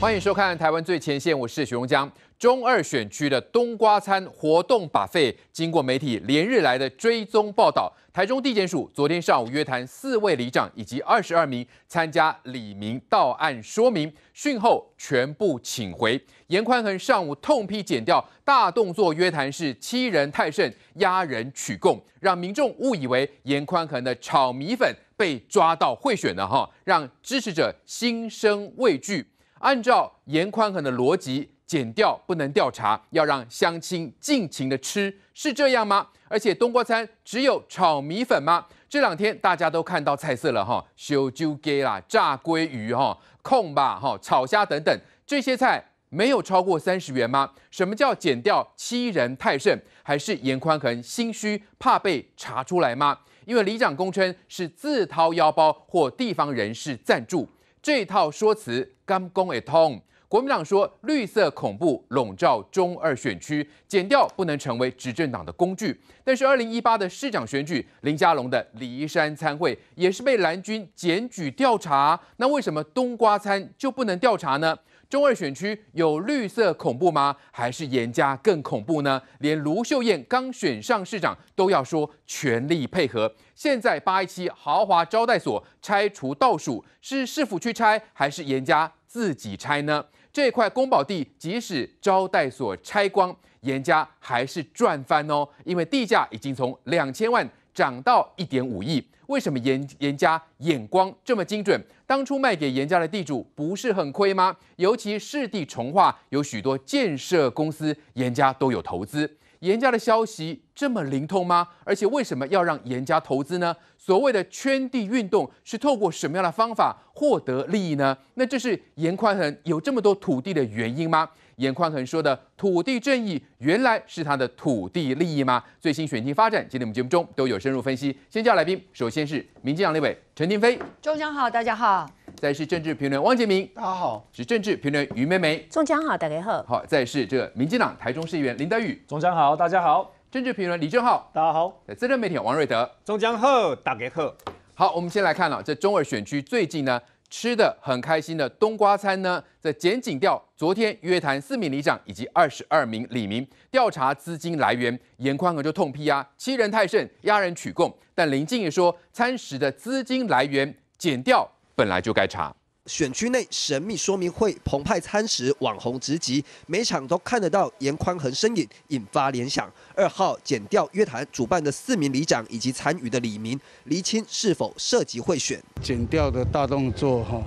欢迎收看《台湾最前线》，我是许荣江。中二选区的冬瓜餐活动把费，经过媒体连日来的追踪报道，台中地检署昨天上午约谈四位里长以及二十二名参加李明到案说明，讯后全部请回。严宽恒上午痛批剪掉大动作约谈是欺人太甚，压人取供，让民众误以为严宽恒的炒米粉被抓到贿选了哈，让支持者心生畏惧。按照严宽恒的逻辑，减掉不能调查，要让乡亲尽情的吃，是这样吗？而且冬瓜餐只有炒米粉吗？这两天大家都看到菜色了哈，修猪鸡啦、炸鲑鱼哈、控吧哈、炒虾等等，这些菜没有超过三十元吗？什么叫减掉欺人太甚？还是严宽恒心虚怕被查出来吗？因为里长公称是自掏腰包或地方人士赞助。这套说辞刚公也通。国民党说绿色恐怖笼罩中二选区，减掉不能成为执政党的工具。但是二零一八的市长选举，林佳龙的骊山参会也是被蓝军检举调查。那为什么冬瓜餐就不能调查呢？中二选区有绿色恐怖吗？还是严家更恐怖呢？连卢秀燕刚选上市长都要说全力配合。现在八一七豪华招待所拆除倒数，是市府去拆，还是严家自己拆呢？这块公保地即使招待所拆光，严家还是赚翻哦，因为地价已经从两千万涨到一点五亿。为什么严严家眼光这么精准？当初卖给严家的地主不是很亏吗？尤其市地重化，有许多建设公司，严家都有投资。严家的消息这么灵通吗？而且为什么要让严家投资呢？所谓的圈地运动是透过什么样的方法获得利益呢？那这是严宽恒有这么多土地的原因吗？严宽恒说的土地正义，原来是他的土地利益吗？最新选情发展，今天我们节目中都有深入分析。先叫来宾，首先是民进党立委陈廷飞，中江好，大家好。再是政治评论汪杰明，大家好；是政治评论于美美，中江好，大家好。好，再是这个民进党台中市议员林德宇，中江好，大家好；政治评论李正浩，大家好；在资深媒体王瑞德，中江好，大家好。好，我们先来看了这中二选区最近呢吃的很开心的冬瓜餐呢，在检警调昨天约谈四名里长以及二十二名里民，调查资金来源，严宽和就痛批啊欺人太甚，压人取供。但林静也说，餐食的资金来源减掉本来就该查。选区内神秘说明会澎湃餐食网红直击，每场都看得到严宽恒身影，引发联想。二号减掉约谈主办的四名里长以及参与的李明，厘清是否涉及贿选。减掉的大动作哈，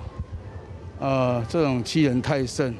呃，这种欺人太甚，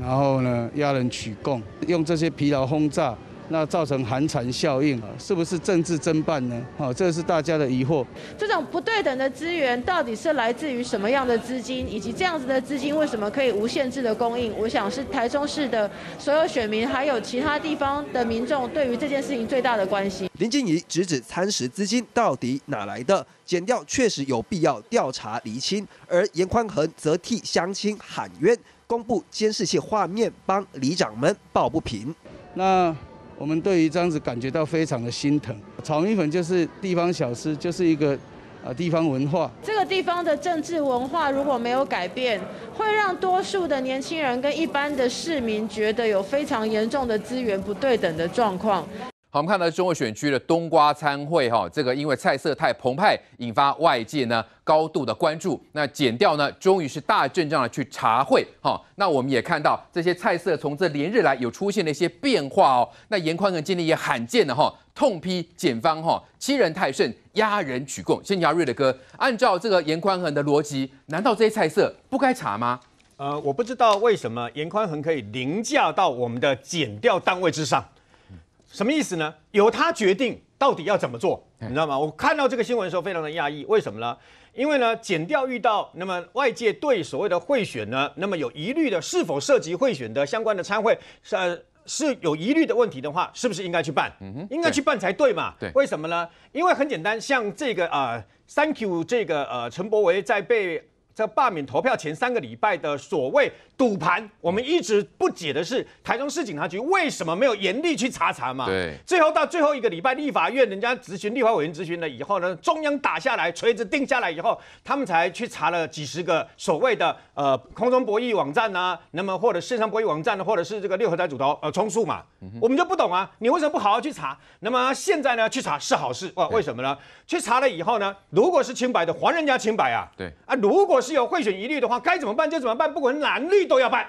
然后呢压人取供，用这些疲劳轰炸。那造成寒蝉效应啊，是不是政治侦办呢？好，这是大家的疑惑。这种不对等的资源到底是来自于什么样的资金，以及这样子的资金为什么可以无限制的供应？我想是台中市的所有选民，还有其他地方的民众对于这件事情最大的关心。林静怡直指餐食资金到底哪来的？减掉确实有必要调查厘清，而严宽恒则替乡亲喊冤，公布监视器画面，帮里长们抱不平。那。我们对于这样子感觉到非常的心疼。炒米粉就是地方小吃，就是一个啊地方文化。这个地方的政治文化如果没有改变，会让多数的年轻人跟一般的市民觉得有非常严重的资源不对等的状况。好，我们看到中国选区的冬瓜餐会，哈，这个因为菜色太澎湃，引发外界呢高度的关注。那剪掉呢，终于是大阵仗的去查会，哈。那我们也看到这些菜色从这连日来有出现了一些变化哦。那严宽恒今天也罕见的哈，痛批检方哈欺人太甚，压人取供。先加瑞的哥，按照这个严宽恒的逻辑，难道这些菜色不该查吗？呃，我不知道为什么严宽恒可以凌驾到我们的检调单位之上。什么意思呢？由他决定到底要怎么做，你知道吗？我看到这个新闻的时候非常的讶异，为什么呢？因为呢，减掉遇到那么外界对所谓的贿选呢，那么有疑虑的，是否涉及贿选的相关的参会，是是有疑虑的问题的话，是不是应该去办？应该去办才对嘛？对，为什么呢？因为很简单，像这个啊，Thank you，这个呃陈柏维在被这罢免投票前三个礼拜的所谓赌盘，我们一直不解的是，台中市警察局为什么没有严厉去查查嘛？对，最后到最后一个礼拜，立法院人家咨询立法委员咨询了以后呢，中央打下来锤子定下来以后，他们才去查了几十个所谓的呃空中博弈网站呐、那么或者线上博弈网站呢，或者是这个六合彩主头呃充数嘛，我们就不懂啊，你为什么不好好去查？那么现在呢，去查是好事哇？为什么呢？去查了以后呢，如果是清白的，还人家清白啊。对啊，如果是有贿选疑虑的话，该怎么办就怎么办，不管蓝绿都要办。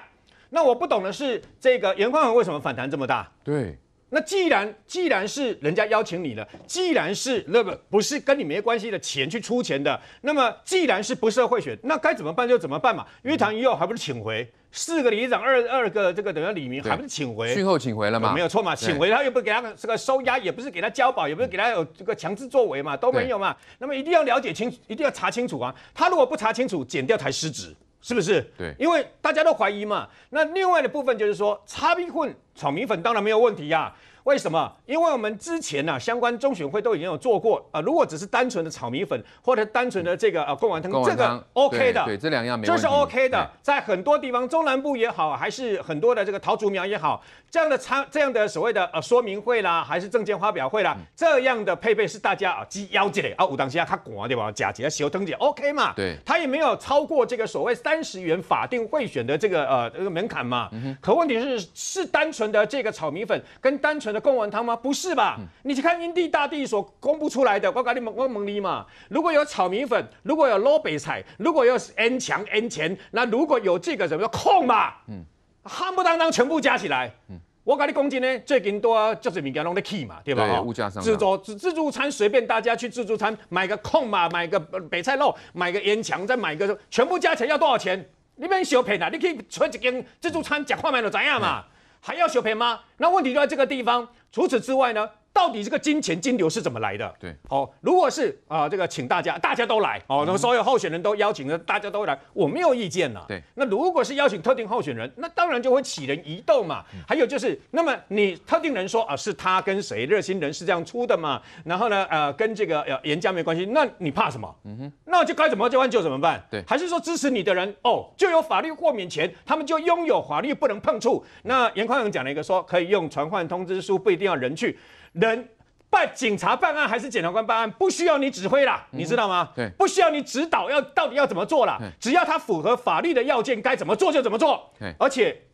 那我不懂的是，这个严宽恒为什么反弹这么大？对，那既然既然是人家邀请你了，既然是那个不是跟你没关系的钱去出钱的，那么既然是不设贿选，那该怎么办就怎么办嘛。约谈以后还不是请回四个里长，二二个这个等于李明，对还不是请回？讯后请回了嘛？没有错嘛，对请回他又不给他这个收押，也不是给他交保，也不是给他有这个强制作为嘛，都没有嘛。那么一定要了解清，一定要查清楚啊。他如果不查清楚，减掉才失职，是不是？对因为大家都怀疑嘛。那另外的部分就是说，擦屁混炒米粉当然没有问题呀、为什么？因为我们之前呢、相关中选会都已经有做过啊、如果只是单纯的炒米粉或者单纯的这个呃贡丸汤，这个 OK 的，对对这两样没问题这是 OK 的。在很多地方，中南部也好，还是很多的这个桃竹苗也好，这样的参这样的所谓的呃说明会啦，还是证件发表会啦，这样的配备是大家啊鸡腰积累啊，武当下他管对吧？假节小灯节 OK 嘛？对他也没有超过这个所谓三十元法定贿选的这个呃这个门槛嘛。可问题是，是单纯的这个炒米粉跟单纯的贡丸汤吗？不是吧？你去看英地大地所公布出来的，我跟你们我蒙你嘛。如果有炒米粉，如果有捞北菜，如果有 N 强 N 钱，那如果有这个什么空嘛，嗯，夯不当当全部加起来，嗯。我跟你公斤呢，最近都要就是物件拢在起嘛，对吧？对哦物价上涨自助自自助餐随便大家去自助餐买个控嘛，买个呃北菜肉，买个烟肠，再买个全部加起来要多少钱？你免小骗啊！你可以出一间自助餐，讲话买就知影嘛？还要小骗吗？那问题就在这个地方。除此之外呢，到底这个金钱金流是怎么来的？对，哦，如果是啊、这个请大家大家都来哦，那么所有候选人都邀请了，大家都来，我没有意见了。对，那如果是邀请特定候选人，那当然就会起人疑窦嘛。还有就是，那么你特定人说啊，是他跟谁热心人是这样出的嘛？然后呢，呃，跟这个呃严家没关系，那你怕什么？嗯哼，那就该怎么就按就怎么办？对还是说支持你的人哦，就有法律豁免权，他们就拥有法律不能碰触。那严宽恒讲了一个说，可以用传唤通知书，不一定要人去，人。办警察办案还是检察官办案，不需要你指挥啦，你知道吗？对不需要你指导要到底要怎么做啦，只要他符合法律的要件，该怎么做就怎么做对。而且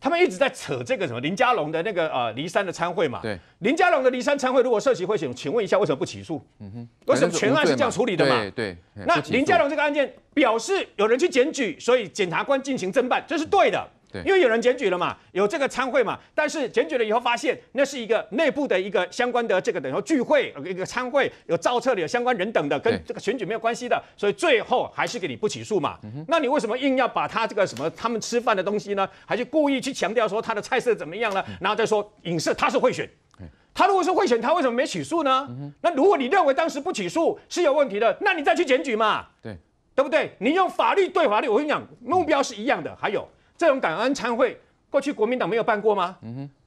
他们一直在扯这个什么林佳龙的那个呃离山的参会嘛。对，林佳龙的离山参会如果涉及贿选，请问一下为什么不起诉？嗯哼，为什么全案是这样处理的嘛？对对，那林佳龙这个案件表示有人去检举，所以检察官进行侦办，这是对的。对因为有人检举了嘛，有这个参会嘛，但是检举了以后发现那是一个内部的一个相关的这个等于说聚会，一个参会有造册的有相关人等的，跟对这个选举没有关系的，所以最后还是给你不起诉嘛。那你为什么硬要把他这个什么他们吃饭的东西呢，还是故意去强调说他的菜色怎么样呢？然后再说影射他是贿选。他如果是贿选，他为什么没起诉呢？那如果你认为当时不起诉是有问题的，那你再去检举嘛。对对不对？你用法律对法律，我跟你讲，目标是一样的。还有这种感恩参会，过去国民党没有办过吗？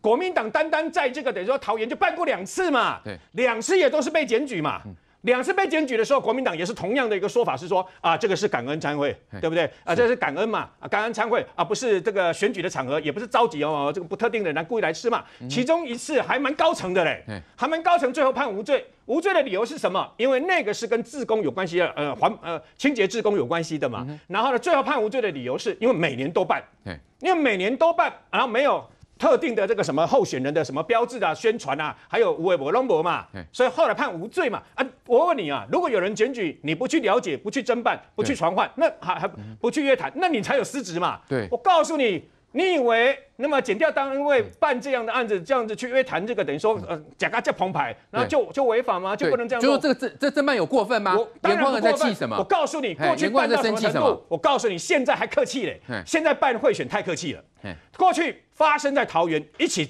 国民党单单在这个等于说桃园就办过两次嘛，对，两次也都是被检举嘛。两次被检举的时候，国民党也是同样的一个说法，是说啊，这个是感恩参会，对不对？啊，这是感恩嘛，啊，感恩参会啊，不是这个选举的场合，也不是召集哦，这个不特定的人故意来吃嘛。其中一次还蛮高层的嘞嗯，还蛮高层，最后判无罪。无罪的理由是什么？因为那个是跟自工有关系的，呃，环呃清洁自工有关系的嘛。然后呢，最后判无罪的理由是因为每年都办，对因为每年都办，然后没有特定的这个什么候选人的什么标志啊、宣传啊，还有无为博龙博嘛，所以后来判无罪嘛。啊，我问你啊，如果有人检举，你不去了解、不去侦办、不去传唤，那还还不去约谈，那你才有失职嘛。对我告诉你。你以为那么减掉单位办这样的案子，这样子去约谈这个，等于说呃假嘎叫澎湃，然后就就违法吗？就不能这样做就说？这个这这侦办有过分吗我？当然在气什么？告诉你，嘿过去办到什么程度？我告诉你，现在还客气嘞嘿。现在办贿选太客气了嘿。过去发生在桃园一起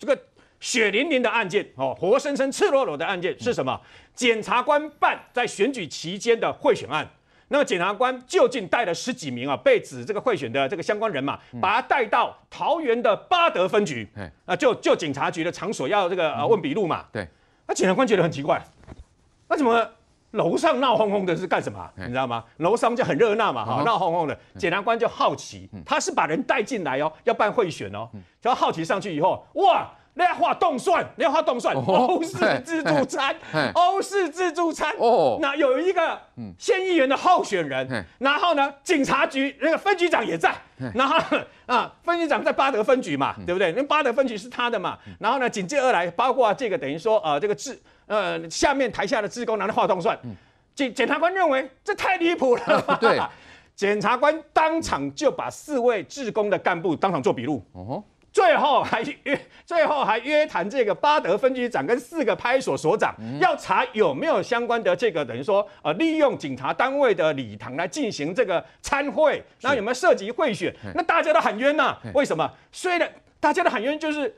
这个血淋淋的案件，哦，活生生赤裸裸的案件是什么？检察官办在选举期间的贿选案。那么检察官就近带了十几名啊被指这个贿选的这个相关人马，把他带到桃园的八德分局嘿，啊，就就警察局的场所要这个呃问笔录嘛。对，那检察官觉得很奇怪，那怎么楼上闹哄哄的是干什么？你知道吗？楼上就很热闹嘛，哈，闹哄哄的。检察官就好奇，他是把人带进来哦，要办贿选哦，就好奇上去以后，哇！你要画动算，你要画动算，欧式自助餐，欧式自助餐。哦，那有一个县议员的候选人，然后呢，警察局那个分局长也在，然后啊，分局长在巴德分局嘛，对不对？那巴德分局是他的嘛，然后呢，紧接而来，包括这个等于说呃，这个志呃下面台下的职工拿着画动算，检检察官认为这太离谱了，对，检察官当场就把四位职工的干部当场做笔录。哦。最后还约，最后还约谈这个巴德分局长跟四个派出所所长，要查有没有相关的这个等于说呃利用警察单位的礼堂来进行这个参会，那有没有涉及贿选？那大家都喊冤呐，为什么？虽然大家都喊冤，就是。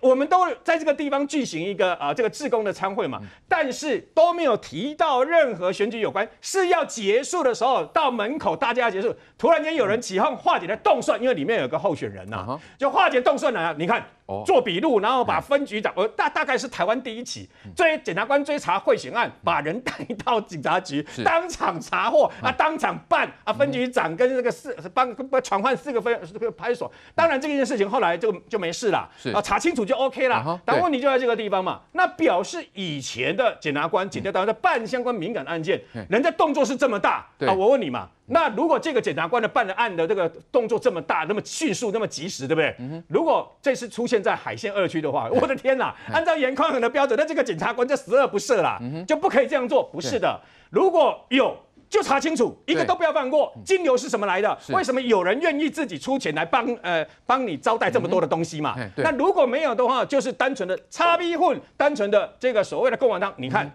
我们都在这个地方举行一个啊，这个自工的参会嘛，但是都没有提到任何选举有关。是要结束的时候，到门口大家要结束，突然间有人起哄化解了动算，因为里面有个候选人呐，就化解动算了。你看。做笔录，然后把分局长，呃大大概是台湾第一起追检察官追查贿选案，把人带到警察局当场查获啊，当场办啊，分局长跟那个四帮帮传唤四个分这个派出所，当然这件事情后来就就没事了，啊，查清楚就 OK 了。但问题就在这个地方嘛，那表示以前的检察官、检调单位在办相关敏感案件，人家动作是这么大啊，我问你嘛。那如果这个检察官的办的案的这个动作这么大，那么迅速，那么及时，对不对？如果这次出现在海线二区的话，我的天哪！按照严宽恒的标准，那这个检察官就十恶不赦啦，就不可以这样做。不是的，如果有就查清楚，一个都不要放过。金流是什么来的？为什么有人愿意自己出钱来帮呃帮你招待这么多的东西嘛？那如果没有的话，就是单纯的擦逼混，单纯的这个所谓的共产党。你看。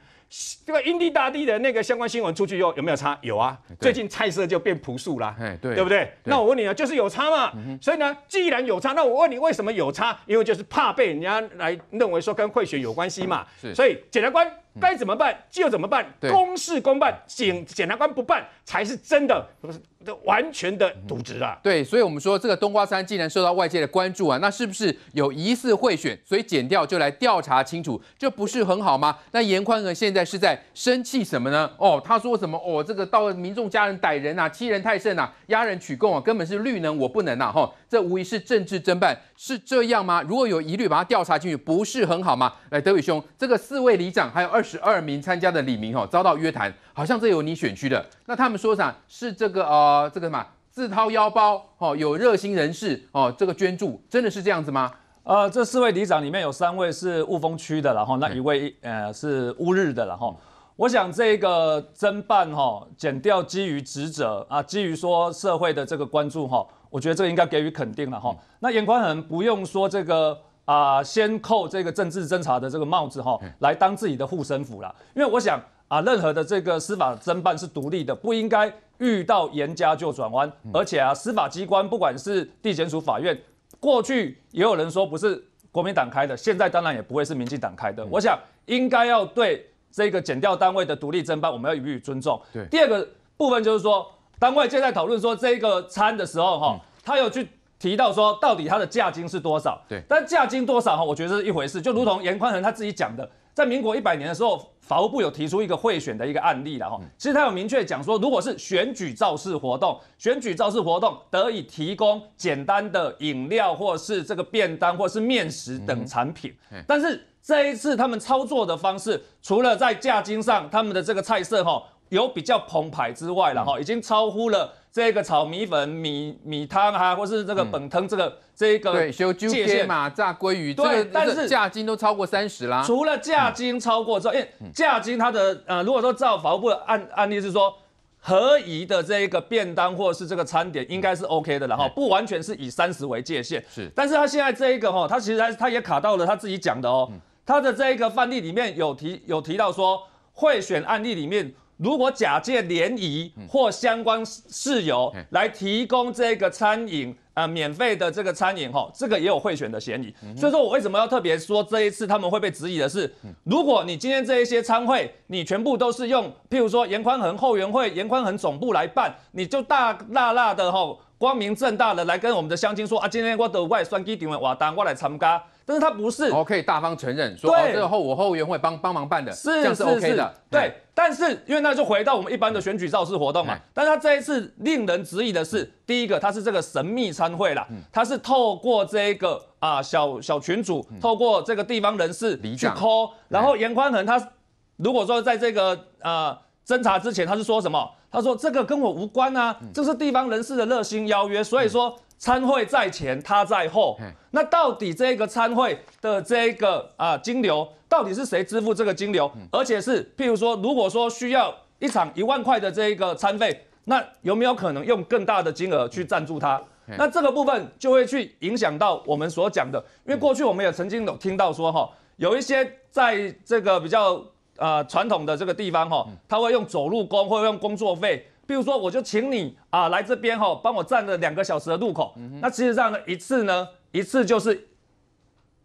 这个英地大地的那个相关新闻出去以后有没有差？有啊，最近菜色就变朴素啦，对，对不对？那我问你啊，就是有差嘛。所以呢，既然有差，那我问你为什么有差？因为就是怕被人家来认为说跟贿选有关系嘛。所以检察官。该怎么办就怎么办，公事公办，检检察官不办才是真的，不是的完全的渎职啊！对，所以我们说这个冬瓜山既然受到外界的关注啊，那是不是有疑似贿选？所以检调就来调查清楚，这不是很好吗？那严宽和现在是在生气什么呢？哦，他说什么？哦，这个到民众家人逮人啊，欺人太甚啊，压人取供啊，根本是绿能我不能呐！哈，这无疑是政治侦办，是这样吗？如果有疑虑，把它调查进去，不是很好吗？来，德宇兄，这个四位里长还有二。十二名参加的李明哈遭到约谈，好像这有你选区的。那他们说啥？是这个呃，这个什么自掏腰包哦，有热心人士哦，这个捐助，真的是这样子吗？呃，这四位里长里面有三位是雾峰区的，然后那一位呃是乌日的，然后我想这个侦办哈，减掉基于职责啊，基于说社会的这个关注哈，我觉得这个应该给予肯定了哈。那严宽恒不用说这个。啊，先扣这个政治侦查的这个帽子哈，来当自己的护身符了。因为我想啊，任何的这个司法侦办是独立的，不应该遇到严家就转弯。而且啊，司法机关不管是地检署、法院，过去也有人说不是国民党开的，现在当然也不会是民进党开的。我想应该要对这个检调单位的独立侦办，我们要予以尊重。对，第二个部分就是说，单位现在讨论说这个餐的时候哈，他有去。提到说，到底它的价金是多少？对，但价金多少哈，我觉得是一回事。就如同严宽恒他自己讲的，在民国一百年的时候，法务部有提出一个贿选的一个案例了哈。其实他有明确讲说，如果是选举造势活动，选举造势活动得以提供简单的饮料，或是这个便当，或是面食等产品。但是这一次他们操作的方式，除了在价金上他们的这个菜色哈有比较澎湃之外了哈，已经超乎了。这个炒米粉、米米汤哈，或是这个本汤，这个这个界限嘛，炸鲑鱼，对，但是价金都超过三十啦。除了价金超过之后，因为价金它的呃，如果说照法务部的案案例是说，合宜的这一个便当或是这个餐点应该是 OK 的，然后不完全是以三十为界限。是，但是他现在这一个哈，他其实他他也卡到了他自己讲的哦，他的这一个范例里面有提有提到说，贿选案例里面。如果假借联谊或相关事由来提供这个餐饮，呃，免费的这个餐饮，哈，这个也有贿选的嫌疑。所以说我为什么要特别说这一次他们会被质疑的是，如果你今天这一些参会，你全部都是用，譬如说严宽恒后援会、严宽恒总部来办，你就大大大的哈。光明正大的来跟我们的乡亲说啊，今天我的外选举场的活动我来参加，但是他不是，哦，可以大方承认说，哦，这个后我后援会帮帮忙办的，是这样是 OK 的，对。但是因为那就回到我们一般的选举造势活动嘛哎，但是他这一次令人质疑的是，第一个他是这个神秘参会啦，嗯。他是透过这个啊小小群主，透过这个地方人士去里长。call，然后严宽恒他如果说在这个呃侦查之前，他是说什么？他说这个跟我无关啊，这是地方人士的热心邀约，所以说参会在前，他在后。那到底这个参会的这个啊金流，到底是谁支付这个金流？而且是譬如说，如果说需要一场一万块的这一个餐费，那有没有可能用更大的金额去赞助他？那这个部分就会去影响到我们所讲的，因为过去我们也曾经有听到说哈，有一些在这个比较呃传统的这个地方哈，他会用走路工或者用工作费，比如说我就请你啊来这边哈，帮我站了两个小时的路口，那其实这样呢一次呢一次就是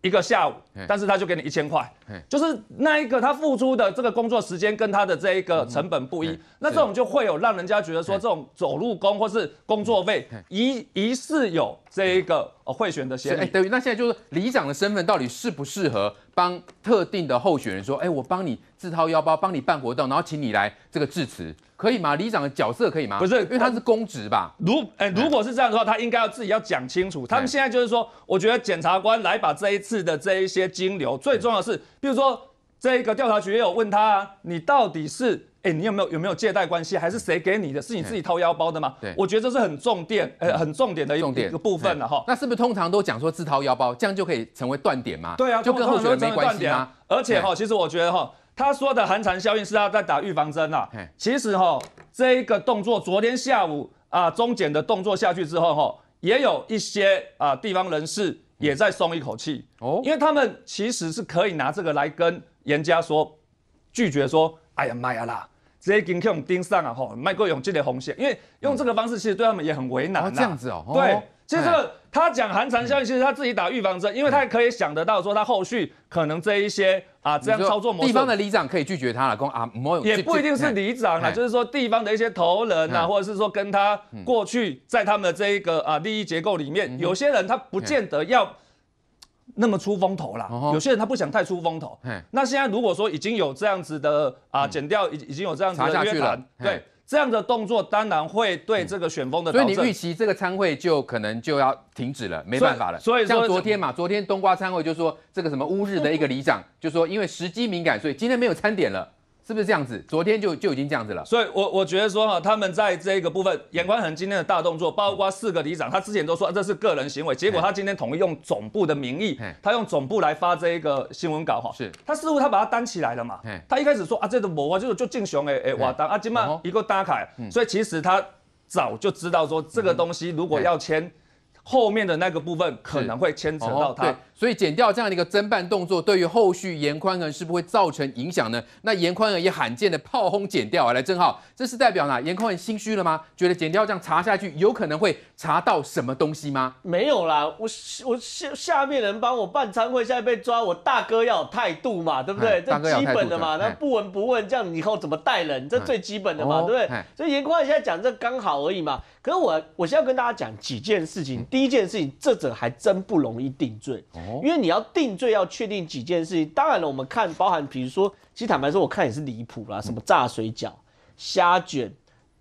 一个下午，但是他就给你一千块，就是那一个他付出的这个工作时间跟他的这一个成本不一。嘿，那这种就会有让人家觉得说这种走路工或是工作费疑疑似有这一个呃贿选的嫌疑。等于那现在就是里长的身份到底适不适合帮特定的候选人说，哎，我帮你自掏腰包，帮你办活动，然后请你来这个致辞，可以吗？里长的角色可以吗？不是因为他是公职吧？如哎、如果是这样的话，他应该要自己要讲清楚。他们现在就是说，我觉得检察官来把这一次的这一些金流，最重要的是，比如说这个调查局也有问他、啊，你到底是哎、你有没有有没有借贷关系，还是谁给你的？是你自己掏腰包的吗？对我觉得这是很重点，呃，很重点的一重点一个部分了哈。那是不是通常都讲说自掏腰包，这样就可以成为断点吗？对啊，就跟候选人没关系啊吗？。而且哈，其实我觉得哈，他说的寒蝉效应是他在打预防针啊。其实哈，这一个动作，昨天下午啊，中检的动作下去之后哈，也有一些啊地方人士也在松一口气哦哦，因为他们其实是可以拿这个来跟严家说，拒绝说，哎呀妈呀啦。直接给我们盯上啊！吼，卖过用这类红线，因为用这个方式其实对他们也很为难、啊哦这样子哦哦对，其实他讲寒蝉效应，其实他自己打预防针，因为他可以想得到说他后续可能这一些啊这样操作模式，地方的里长可以拒绝他了，公啊，也不一定是里长啦，哎。就是说地方的一些头人啊，嗯或者是说跟他过去在他们的这一个啊利益结构里面，有些人他不见得要那么出风头啦哦，有些人他不想太出风头。那现在如果说已经有这样子的啊减掉，已已经有这样子的约谈，对这样的动作，当然会对这个选风的所以你预期这个参会就可能就要停止了，没办法了。所以所以像昨天嘛，昨天冬瓜参会就说这个什么乌日的一个里长就说因为时机敏感，所以今天没有餐点了，是不是这样子？昨天就就已经这样子了。所以我，我觉得说哈，他们在这个部分，眼光很今天的大动作，包括四个里长，他之前都说这是个人行为，结果他今天统一用总部的名义，他用总部来发这一个新闻稿哈，是。他似乎他把它担起来了嘛，他一开始说啊，这个我啊，就是就敬雄诶诶我当啊，今嘛哦。一个打开，所以其实他早就知道说这个东西如果要签。后面的那个部分可能会牵扯到他，所以减掉这样的一个侦办动作，对于后续严宽恒是不是会造成影响呢？那严宽恒也罕见的炮轰减掉啊，来正浩，这是代表哪？严宽恒心虚了吗？觉得减掉这样查下去，有可能会查到什么东西吗？没有啦，我我下下面人帮我办餐会，现在被抓，我大哥要有态度嘛，对不对？这哎大哥要有基本的嘛，态度的那不闻不问，这样以后怎么带人？这最基本的嘛，哦对不对哎？所以严宽现在讲这刚好而已嘛。可是我我现在要跟大家讲几件事情。第一件事情，这者还真不容易定罪，哦因为你要定罪要确定几件事情。当然了，我们看包含比如说，其实坦白说，我看也是离谱啦，什么炸水饺、虾卷。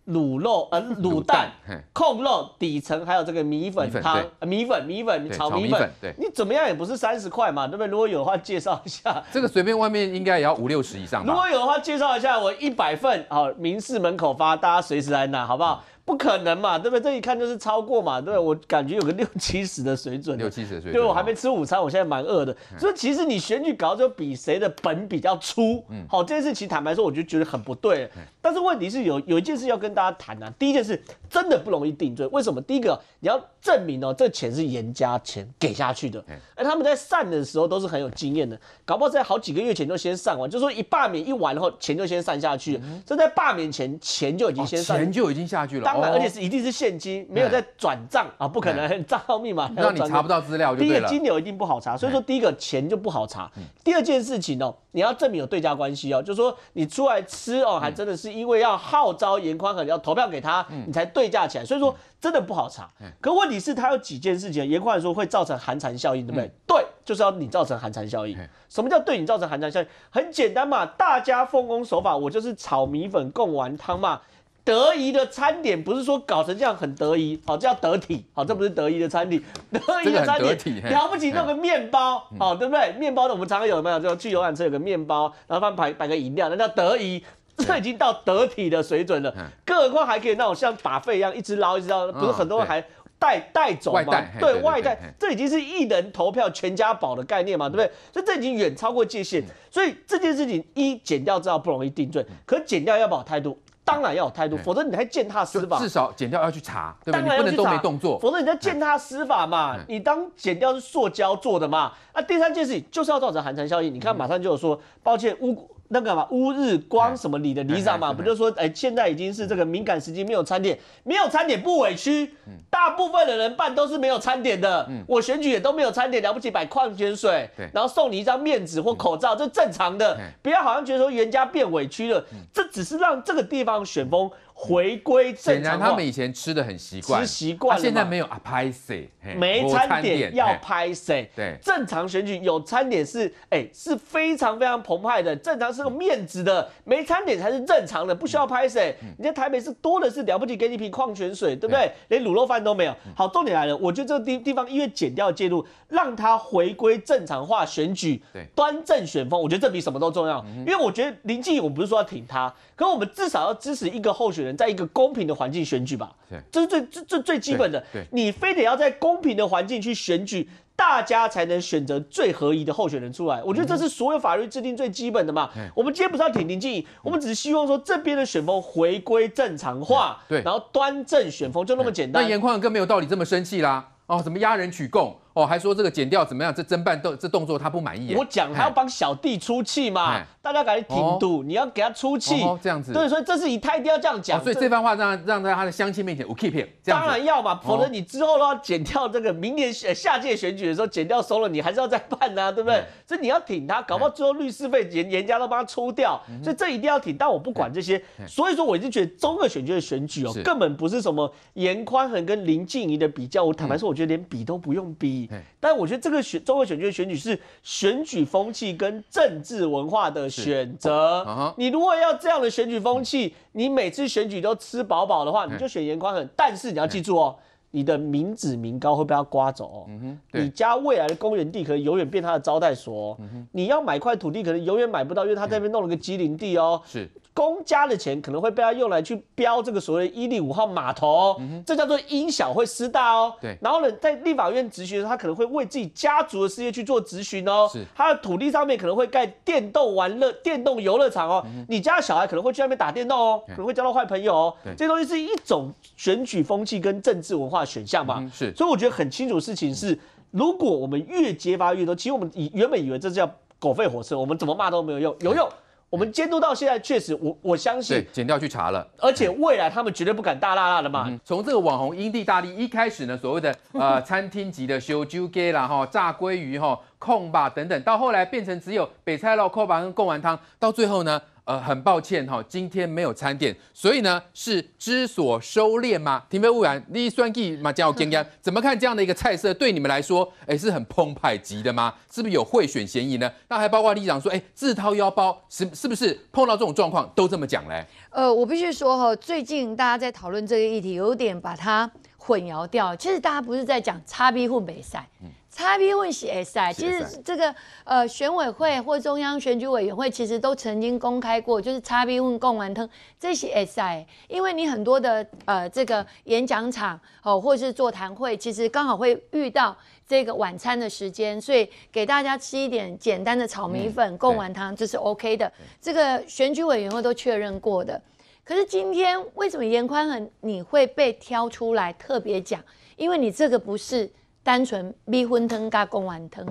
卤肉呃卤蛋、控肉底层还有这个米粉汤米粉米粉炒米粉你怎么样也不是三十块嘛，对不对？如果有的话，介绍一下。这个随便外面应该也要五六十以上吧？如果有的话，介绍一下，我一百份，好，民事门口发，大家随时来拿，好不好？不可能嘛，对不对？这一看就是超过嘛，对不对？我感觉有个六七十的水准，六七十岁，对，我还没吃午餐，我现在蛮饿的。所以其实你选举搞就比谁的本比较粗，嗯好，这件事情坦白说，我就觉得很不对。但是问题是有有一件事要跟大家谈啊，第一件事真的不容易定罪，为什么？第一个你要证明哦，这钱是严家钱给下去的，而他们在散的时候都是很有经验的，搞不好在好几个月前就先散完，就说一罢免一完然后钱就先散下去了，这在罢免前钱就已经先散。就已经下去了，当然，哦而且是一定是现金，没有在转账啊，不可能账号密码让你查不到资料就第一。个金流一定不好查，所以说第一个钱就不好查。第二件事情哦，你要证明有对价关系哦，就是说你出来吃哦，还真的是因为要号召严宽恒要投票给他，你才对价起来，所以说真的不好查。可问题是，他有几件事情，严宽恒说会造成寒蝉效应，对不对？对，就是要你造成寒蝉效应。什么叫对你造成寒蝉效应？很简单嘛，大家奉公守法，我就是炒米粉贡丸汤嘛。得宜的餐点不是说搞成这样很得宜，好，这叫得体，好，这不是得宜的餐点，得宜的餐点了不起，弄个面包，好，对不对？面包的我们常常有没有？就去游览车有个面包，然后放摆摆个饮料，那叫得宜，这已经到得体的水准了。更何况还可以那种像把费一样一直捞一直捞，不是很多人还带带走吗？对外带，这已经是一人投票全家宝的概念嘛，对不对？所以这已经远超过界限。所以这件事情一减掉之后不容易定罪，可减掉要不好态度。当然要有态度，否则你还践踏司法。至少剪掉要去查，对吧？你不能都没动作，否则你在践踏司法嘛。你当剪掉是塑胶做的嘛？那第三件事情就是要造成寒蝉效应。你看，马上就有说，抱歉，乌。那个嘛，乌日光什么里的里长嘛，不就说，哎，现在已经是这个敏感时期，没有餐点，没有餐点不委屈。大部分的人办都是没有餐点的，我选举也都没有餐点，了不起摆矿泉水，然后送你一张面纸或口罩，这正常的。不要好像觉得说人家变委屈了，这只是让这个地方选风。回归正常他们以前吃的很习惯，吃习惯了。现在没有啊，拍谁？没餐点要拍谁？对，正常选举有餐点是，哎，是非常非常澎湃的。正常是个面子的，没餐点才是正常的，不需要拍谁。你在台北是多的是了不起，给你一瓶矿泉水，对不对？连卤肉饭都没有。好，重点来了，我觉得这个地地方因为减掉介入，让它回归正常化选举，对，端正选风，我觉得这比什么都重要。因为我觉得林继，我不是说要挺他，可我们至少要支持一个候选人。在一个公平的环境选举吧，这是最这这最基本的。你非得要在公平的环境去选举，大家才能选择最合宜的候选人出来。我觉得这是所有法律制定最基本的嘛。我们今天不是要挺林静怡，我们只是希望说这边的选风回归正常化，对，然后端正选风，就那么简单。那严宽更没有道理这么生气啦。哦，怎么压人取供？哦，还说这个剪掉怎么样？这侦办动这动作他不满意。我讲他要帮小弟出气嘛，大家赶紧挺堵，你要给他出气，这样子。对，所以这是以他一定要这样讲。所以这番话让让在他的乡亲面前我 keep it。当然要嘛，否则你之后都要剪掉这个明年下届选举的时候剪掉收了，你还是要再办呐，对不对？所以你要挺他，搞不好最后律师费严严家都帮他出掉，所以这一定要挺。但我不管这些，所以说我已经觉得中二选举的选举哦，根本不是什么严宽恒跟林静怡的比较。我坦白说，我觉得连比都不用比。但我觉得。这个选中国选举的选举是选举风气跟政治文化的选择。你如果要这样的选举风气，你每次选举都吃饱饱的话，你就选严宽恒。但是你要记住哦，你的民脂民膏会被他刮走。哦嗯哼，你家未来的公园地可能永远变他的招待所。嗯你要买块土地可能永远买不到，因为他在那边弄了个机林地哦。是。公家的钱可能会被他用来去标这个所谓一零五号码头，这叫做因小会失大哦。对，然后呢，在立法院执行，他可能会为自己家族的事业去做执行哦。是，他的土地上面可能会盖电动玩乐、电动游乐场哦。你家小孩可能会去那边打电动哦，可能会交到坏朋友哦。这东西是一种选举风气跟政治文化选项嘛？是，所以我觉得很清楚事情是，如果我们越揭发越多，其实我们以原本以为这是叫狗吠火车，我们怎么骂都没有用，有用。我们监督到现在，确实，我我相信，对，剪掉去查了，而且未来他们绝对不敢大辣辣的嘛。从这个网红因地大利一开始呢，所谓的呃 餐厅级的修猪给啦哈，炸鲑鱼哈，控吧等等，到后来变成只有北菜肉、扣吧跟贡丸汤，到最后呢。呃，很抱歉哈，今天没有餐点，所以呢是知所收敛吗？停飞污染，你算计嘛？叫干干？怎么看这样的一个菜色，对你们来说，哎，是很澎湃级的吗？是不是有贿选嫌疑呢？那还包括李长说，哎，自掏腰包，是是不是碰到这种状况都这么讲嘞？呃，我必须说哈，最近大家在讨论这个议题，有点把它混淆掉。其实大家不是在讲叉 B 混北赛。差别问写赛，其实这个呃选委会或中央选举委员会其实都曾经公开过，就是差 B 混共完汤这些赛，因为你很多的呃这个演讲场哦，或是座谈会，其实刚好会遇到这个晚餐的时间，所以给大家吃一点简单的炒米粉、贡丸汤，这是 OK 的。这个选举委员会都确认过的。可是今天为什么严宽恒你会被挑出来特别讲？因为你这个不是。单纯米粉汤加贡丸汤，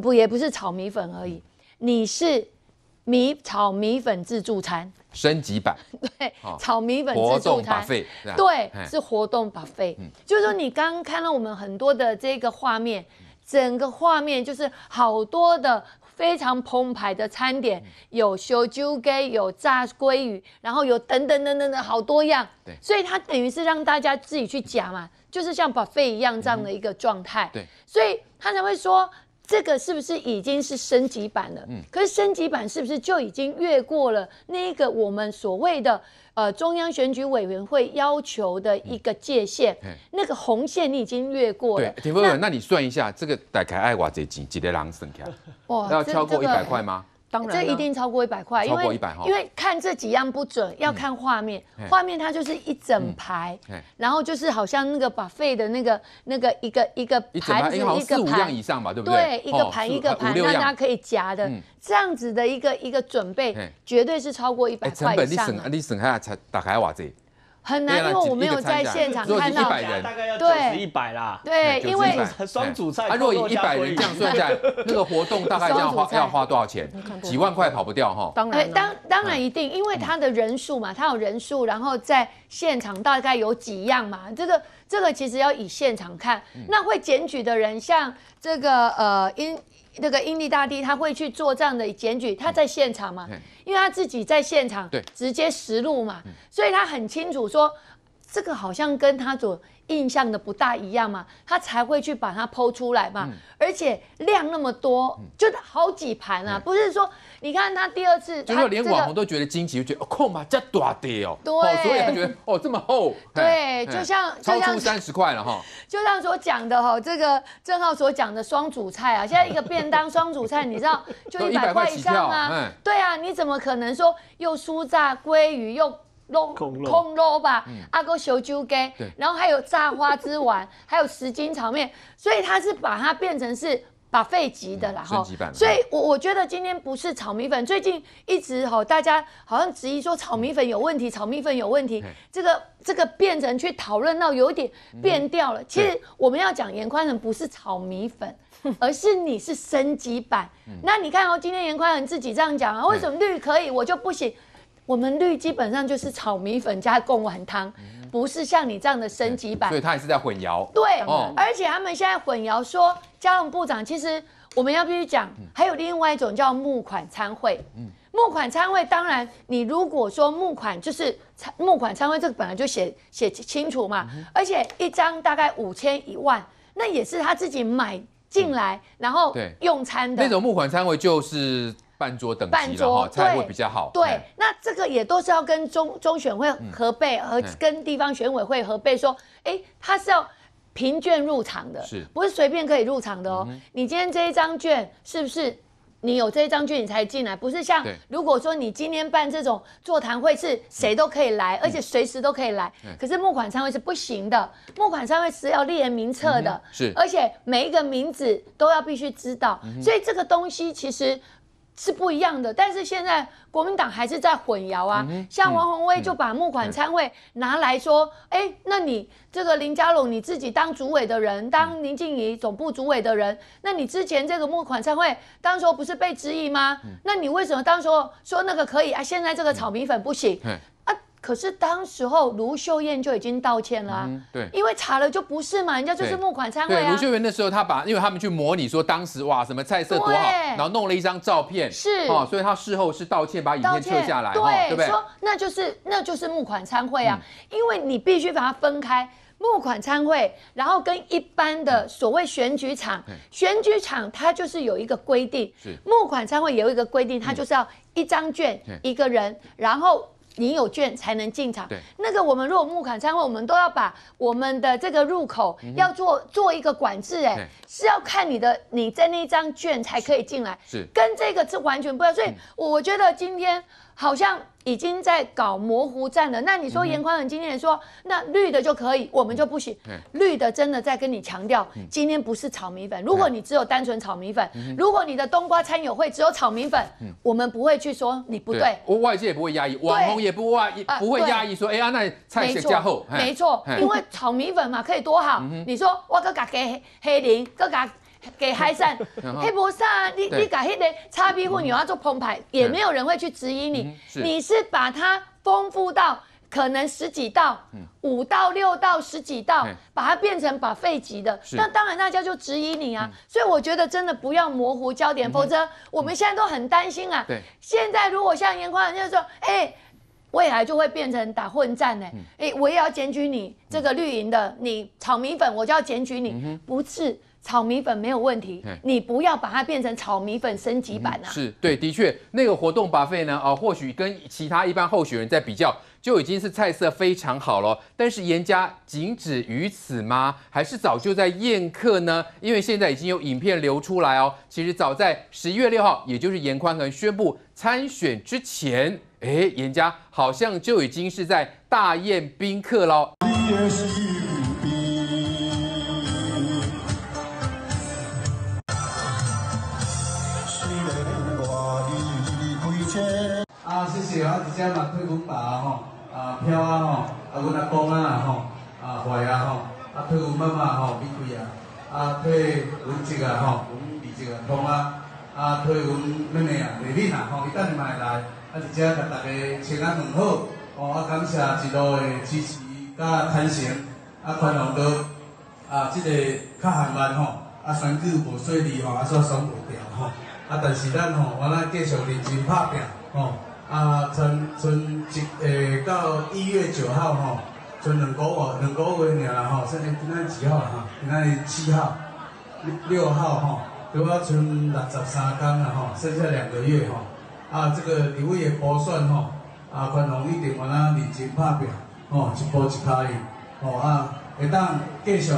不也不是炒米粉而已，你是米炒米粉自助餐。升级版，对，炒米粉自助餐，对，是活动把费，就是说你刚刚看到我们很多的这个画面，整个画面就是好多的非常澎湃的餐点，有修酒给，有炸鲑鱼，然后有等等等等的好多样。对所以它等于是让大家自己去夹嘛，就是像 buffet 一样这样的一个状态。对，所以他才会说。这个是不是已经是升级版了？嗯，可是升级版是不是就已经越过了那个我们所谓的呃中央选举委员会要求的一个界限？嗯那个红线你已经越过了。，对田飞委员，那你算一下，这个大概爱瓦这几几个狼省下，哇要超过一百块吗？当然啊这一定超过一百块，因超过为100哈因为看这几样不准，要看画面，画面它就是一整排嗯，然后就是好像那个把肺的那个那个一个一个盘，子一个四五样盘以上吧，对不对，对？一个盘哦一个盘。让它可以夹的。嗯，这样子的一个一个准备，绝对是超过一百哎，成块以本你省你省下才打开瓦这，很难，因为我没有在现场看到100。人大概要九对一百啦。对，因为双主菜他，如果扣肉加以一百人这样算下来，那个活动大概这样花 要花多少钱？几万块跑不掉哈。哎，当然啦，当当然一定，因为他的人数嘛，他有人数，然后在现场大概有几样嘛，这个这个其实要以现场看。那会检举的人，像这个呃英那个英利大帝，他会去做这样的检举，他在现场嘛嗯，因为他自己在现场对。直接实录嘛，所以他很清楚说这个好像跟他所印象的不大一样嘛，他才会去把它剖出来嘛，而且量那么多，就好几盘啊，不是说你看他第二次，就是说连网红都觉得惊奇，就觉得哦，空嘛加大的哦，对。哦所以他觉得哦这么厚，对就像超就像出三十块了哈。就像所讲的哈，这个郑浩所讲的双主菜啊，现在一个便当双主菜，你知道就一百块以上啊？对啊，你怎么可能说又酥炸鲑鱼又肉控肉。空肉吧，阿哥小酒给对，然后还有炸花枝丸，还有十斤炒面，所以他是把它变成是。把费级的啦哈所以我我觉得今天不是炒米粉，最近一直哈大家好像质疑说炒米粉有问题，炒米粉有问题嘿，这个这个变成去讨论到有一点变调了。其实我们要讲严宽恒不是炒米粉，而是你是升级版。那你看哦，今天严宽很自己这样讲啊，为什么绿可以我就不行？我们绿基本上就是炒米粉加贡丸汤，不是像你这样的升级版。所。以他也是在混淆。对，哦。而且他们现在混淆说，嘉荣部长其实我们要必须讲，还有另外一种叫募款参会。募款参会，当然你如果说募款就是参募款参会，这个本来就写写清楚嘛，而且一张大概五千一万，那也是他自己买进来，然后用餐的。那种募款餐会就是半桌等级了半桌哈，才会比较好。对哎，那这个也都是要跟中中选会核备，和嗯跟地方选委会核备，说，哎，他是要凭券入场的，是。不是随便可以入场的哦？你今天这一张券是不是？你有这一张券，你才进来，不是像如果说你今天办这种座谈会，是谁都可以来，而且随时都可以来。可是募款参会是不行的，募款参会是要列名册的，是。而且每一个名字都要必须知道，所以这个东西其实是不一样的。但是现在国民党还是在混淆啊，像王宏威就把募款参会拿来说，哎、那你这个林佳龙你自己当主委的人，当林静怡总部主委的人，那你之前这个募款参会当时候不是被质疑吗？那你为什么当时候说那个可以啊？现在这个炒米粉不行？可是当时候卢秀燕就已经道歉了、啊。嗯对。因为查了就不是嘛，人家就是募款参会对，啊卢。秀媛那时候他把，因为他们去模拟说当时哇什么菜色多好，然后弄了一张照片，是哦，所以他事后是道歉，把影片撤下来，哈，对不对？说那就是那就是募款参会啊，因为你必须把它分开。募款参会，然后跟一般的所谓选举场，选举场它就是有一个规定是，募款参会有一个规定，它就是要一张券嗯一个人，然后。你有券才能进场对。那个我们如果募款参会，我们都要把我们的这个入口要做做一个管制，哎，是要看你的你在那一张券才可以进来。是跟这个是完全不一样，所以我觉得今天好像已经在搞模糊战了。那你说严宽很今天也说，那绿的就可以，我们就不行。嗯。绿的真的在跟你强调，今天不是炒米粉。如果你只有单纯炒米粉，如果你的冬瓜餐友会只有炒米粉，我们不会去说你不对。我外界也不会压抑，网红也不会压抑啊不会压抑说，哎呀，那菜没色加厚错，，没错，因为炒米粉嘛可以多好。你说我搁甲给黑林，搁甲给海产，嗯黑不啥，你你把迄个叉 B 混有要做澎湃，也没有人会去质疑你。你是把它丰富到。可能十几道，五到六道、十几道嗯，把它变成把废级的，那当然大家就质疑你啊。所以我觉得真的不要模糊焦点，否则我们现在都很担心啊。对。现在如果像严宽就说，哎。未来就会变成打混战呢、哎、我也要检举你这个绿营的，你炒米粉我就要检举你，不是炒米粉没有问题嗯，你不要把它变成炒米粉升级版啊。是对，的确，那个活动把费呢，啊、或许跟其他一般候选人在比较，就已经是菜色非常好了。但是严家仅止于此吗？还是早就在宴客呢？因为现在已经有影片流出来哦。其实早在十一月六号，也就是严宽恒宣布参选之前，哎，严家好像就已经是在大宴宾客喽。谢谢啊，直接嘛退阮爸吼，啊飘啊吼，啊阮阿公啊吼，啊怀啊吼，啊退阮妈妈吼，米贵啊，啊退阮侄啊吼，阮二侄啊通啊，啊退阮妹妹啊丽丽啊吼，伊等下嘛会来，啊直接甲大家请安问好，哦啊感谢一路的支持甲坦诚，啊宽容到啊即、个较含慢吼，啊选举无顺利吼，啊煞选无掉吼。啊，但是咱吼，我咱继续认真拍拼吼。啊，剩剩一诶，到一月九号吼，剩两个月，两个月尔啦吼。现在今仔几号啦吼？今仔七号、六六号吼，拄啊剩六十三天啦吼，剩下两个月吼。啊，这个立委的补选吼，啊，宽宏一定我咱认真拍拼吼，一步一脚印吼啊，会当继续。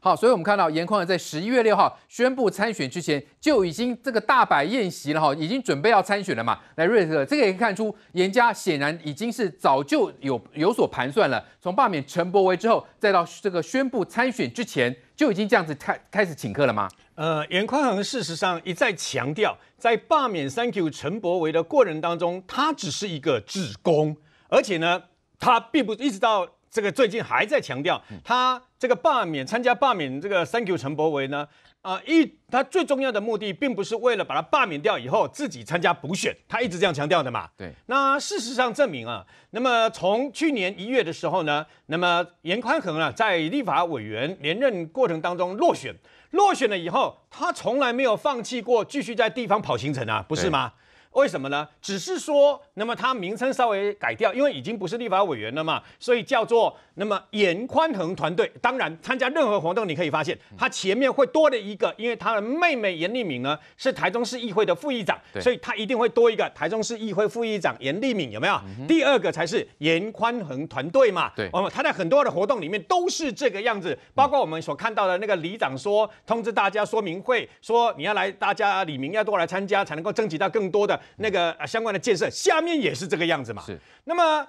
好，所以我们看到严宽恒在十一月六号宣布参选之前，就已经这个大摆宴席了哈，已经准备要参选了嘛。来，瑞克，这个也可以看出严家显然已经是早就有有所盘算了。从罢免陈柏维之后，再到这个宣布参选之前，就已经这样子开开始请客了吗？呃，严宽恒事实上一再强调，在罢免 Thank you 陈柏维的过程当中，他只是一个职工，而且呢，他并不一直到这个最近还在强调，他这个罢免参加罢免这个 Thank you 陈柏维呢，啊、一他最重要的目的，并不是为了把他罢免掉以后自己参加补选，他一直这样强调的嘛。对，那事实上证明啊，那么从去年一月的时候呢，那么严宽恒啊，在立法委员连任过程当中落选，落选了以后，他从来没有放弃过继续在地方跑行程啊，不是吗？为什么呢？只是说，那么他名称稍微改掉，因为已经不是立法委员了嘛，所以叫做那么严宽恒团队。当然，参加任何活动，你可以发现他前面会多了一个，因为他的妹妹严丽敏呢是台中市议会的副议长，所以他一定会多一个台中市议会副议长严丽敏，有没有？第二个才是严宽恒团队嘛。对哦，他在很多的活动里面都是这个样子，包括我们所看到的那个里长说通知大家说明会，说你要来，大家李明要多来参加，才能够征集到更多的那个、啊相关的建设。下面也是这个样子嘛。是。那么。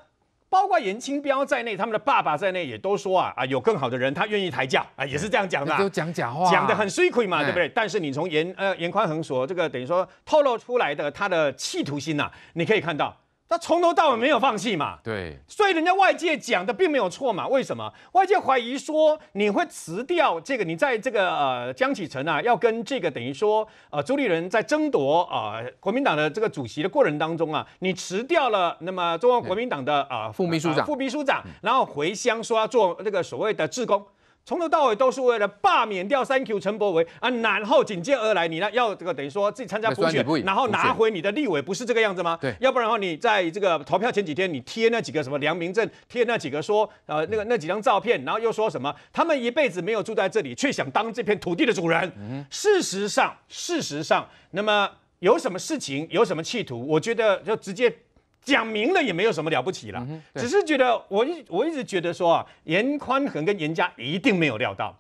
包括严清标在内，他们的爸爸在内，也都说啊啊，有更好的人，他愿意抬轿啊，也是这样讲的啊、都讲假话，讲的很虚亏嘛，哎对不对？但是你从严呃严宽恒所这个等于说透露出来的他的企图心呐、啊你可以看到他从头到尾没有放弃嘛。对，所以人家外界讲的并没有错嘛？为什么？外界怀疑说你会辞掉这个，你在这个呃江启臣啊，要跟这个等于说呃朱立伦在争夺啊、呃国民党的这个主席的过程当中啊，你辞掉了那么中国国民党的啊、呃副秘书长呃副秘书长，然后回乡说要做那个所谓的志工。从头到尾都是为了罢免掉 Thank you 陈柏维啊，然后紧接而来，你呢要这个等于说自己参加补选然后拿回你的立委，不是这个样子吗？对要不然的话，你在这个投票前几天，你贴那几个什么良民证，贴那几个说呃那个那几张照片，然后又说什么他们一辈子没有住在这里，却想当这片土地的主人。事实上，事实上，那么有什么事情，有什么企图，我觉得就直接。讲明了也没有什么了不起了，对。只是觉得我一我一直觉得说啊，严宽恒跟严家一定没有料到，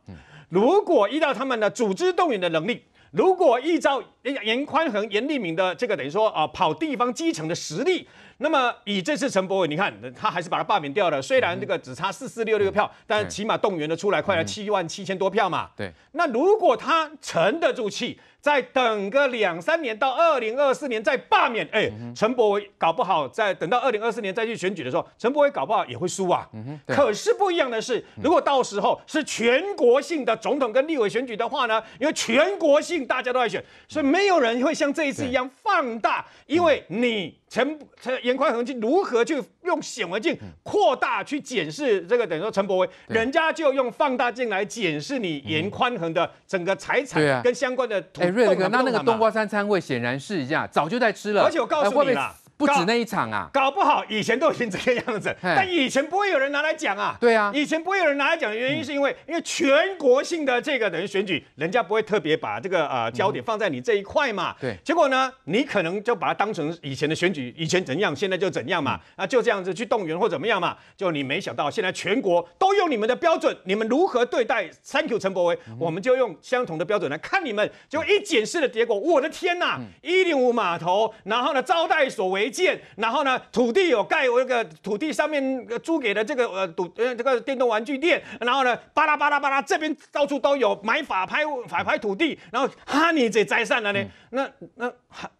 如果依照他们的组织动员的能力，如果依照严宽恒、严立明的这个等于说啊跑地方基层的实力，那么以这次陈柏伟，你看他还是把他罢免掉了，虽然这个只差四四六六票，但起码动员的出来快了七万七千多票嘛。对，那如果他沉得住气，再等个两三年到二零二四年再罢免，哎，陈柏伟搞不好再等到二零二四年再去选举的时候，陈柏伟搞不好也会输啊。对。可是不一样的是，如果到时候是全国性的总统跟立委选举的话呢，因为全国性大家都在选，所以没有人会像这一次一样放大，因为你陈陈严宽恒去如何去用显微镜扩大去检视这个等于说陈柏威，人家就用放大镜来检视你严宽恒的整个财产跟相关的土哎，瑞德哥，那那个冬瓜餐餐会显然是一样，早就在吃了。而且我告诉你啦告不止那一场啊。搞不好以前都已经这个样子，但以前不会有人拿来讲啊。对啊。以前不会有人拿来讲的原因是因为，因为全国性的这个等于选举，人家不会特别把这个呃焦点放在你这一块嘛。对。结果呢，你可能就把它当成以前的选举，以前怎样，现在就怎样嘛，啊，就这样子去动员或怎么样嘛。就你没想到，现在全国都用你们的标准，你们如何对待？Thank you 陈柏威，我们就用相同的标准来看你们。结果一检视的结果，我的天呐，一零五码头，然后呢招待所违建，然后呢土地有盖我那个土地上面呃租给的这个呃赌呃这个电动玩具店，然后呢巴拉巴拉巴拉这边到处都有买法拍法拍土地，然后哈你这栽散了呢？那那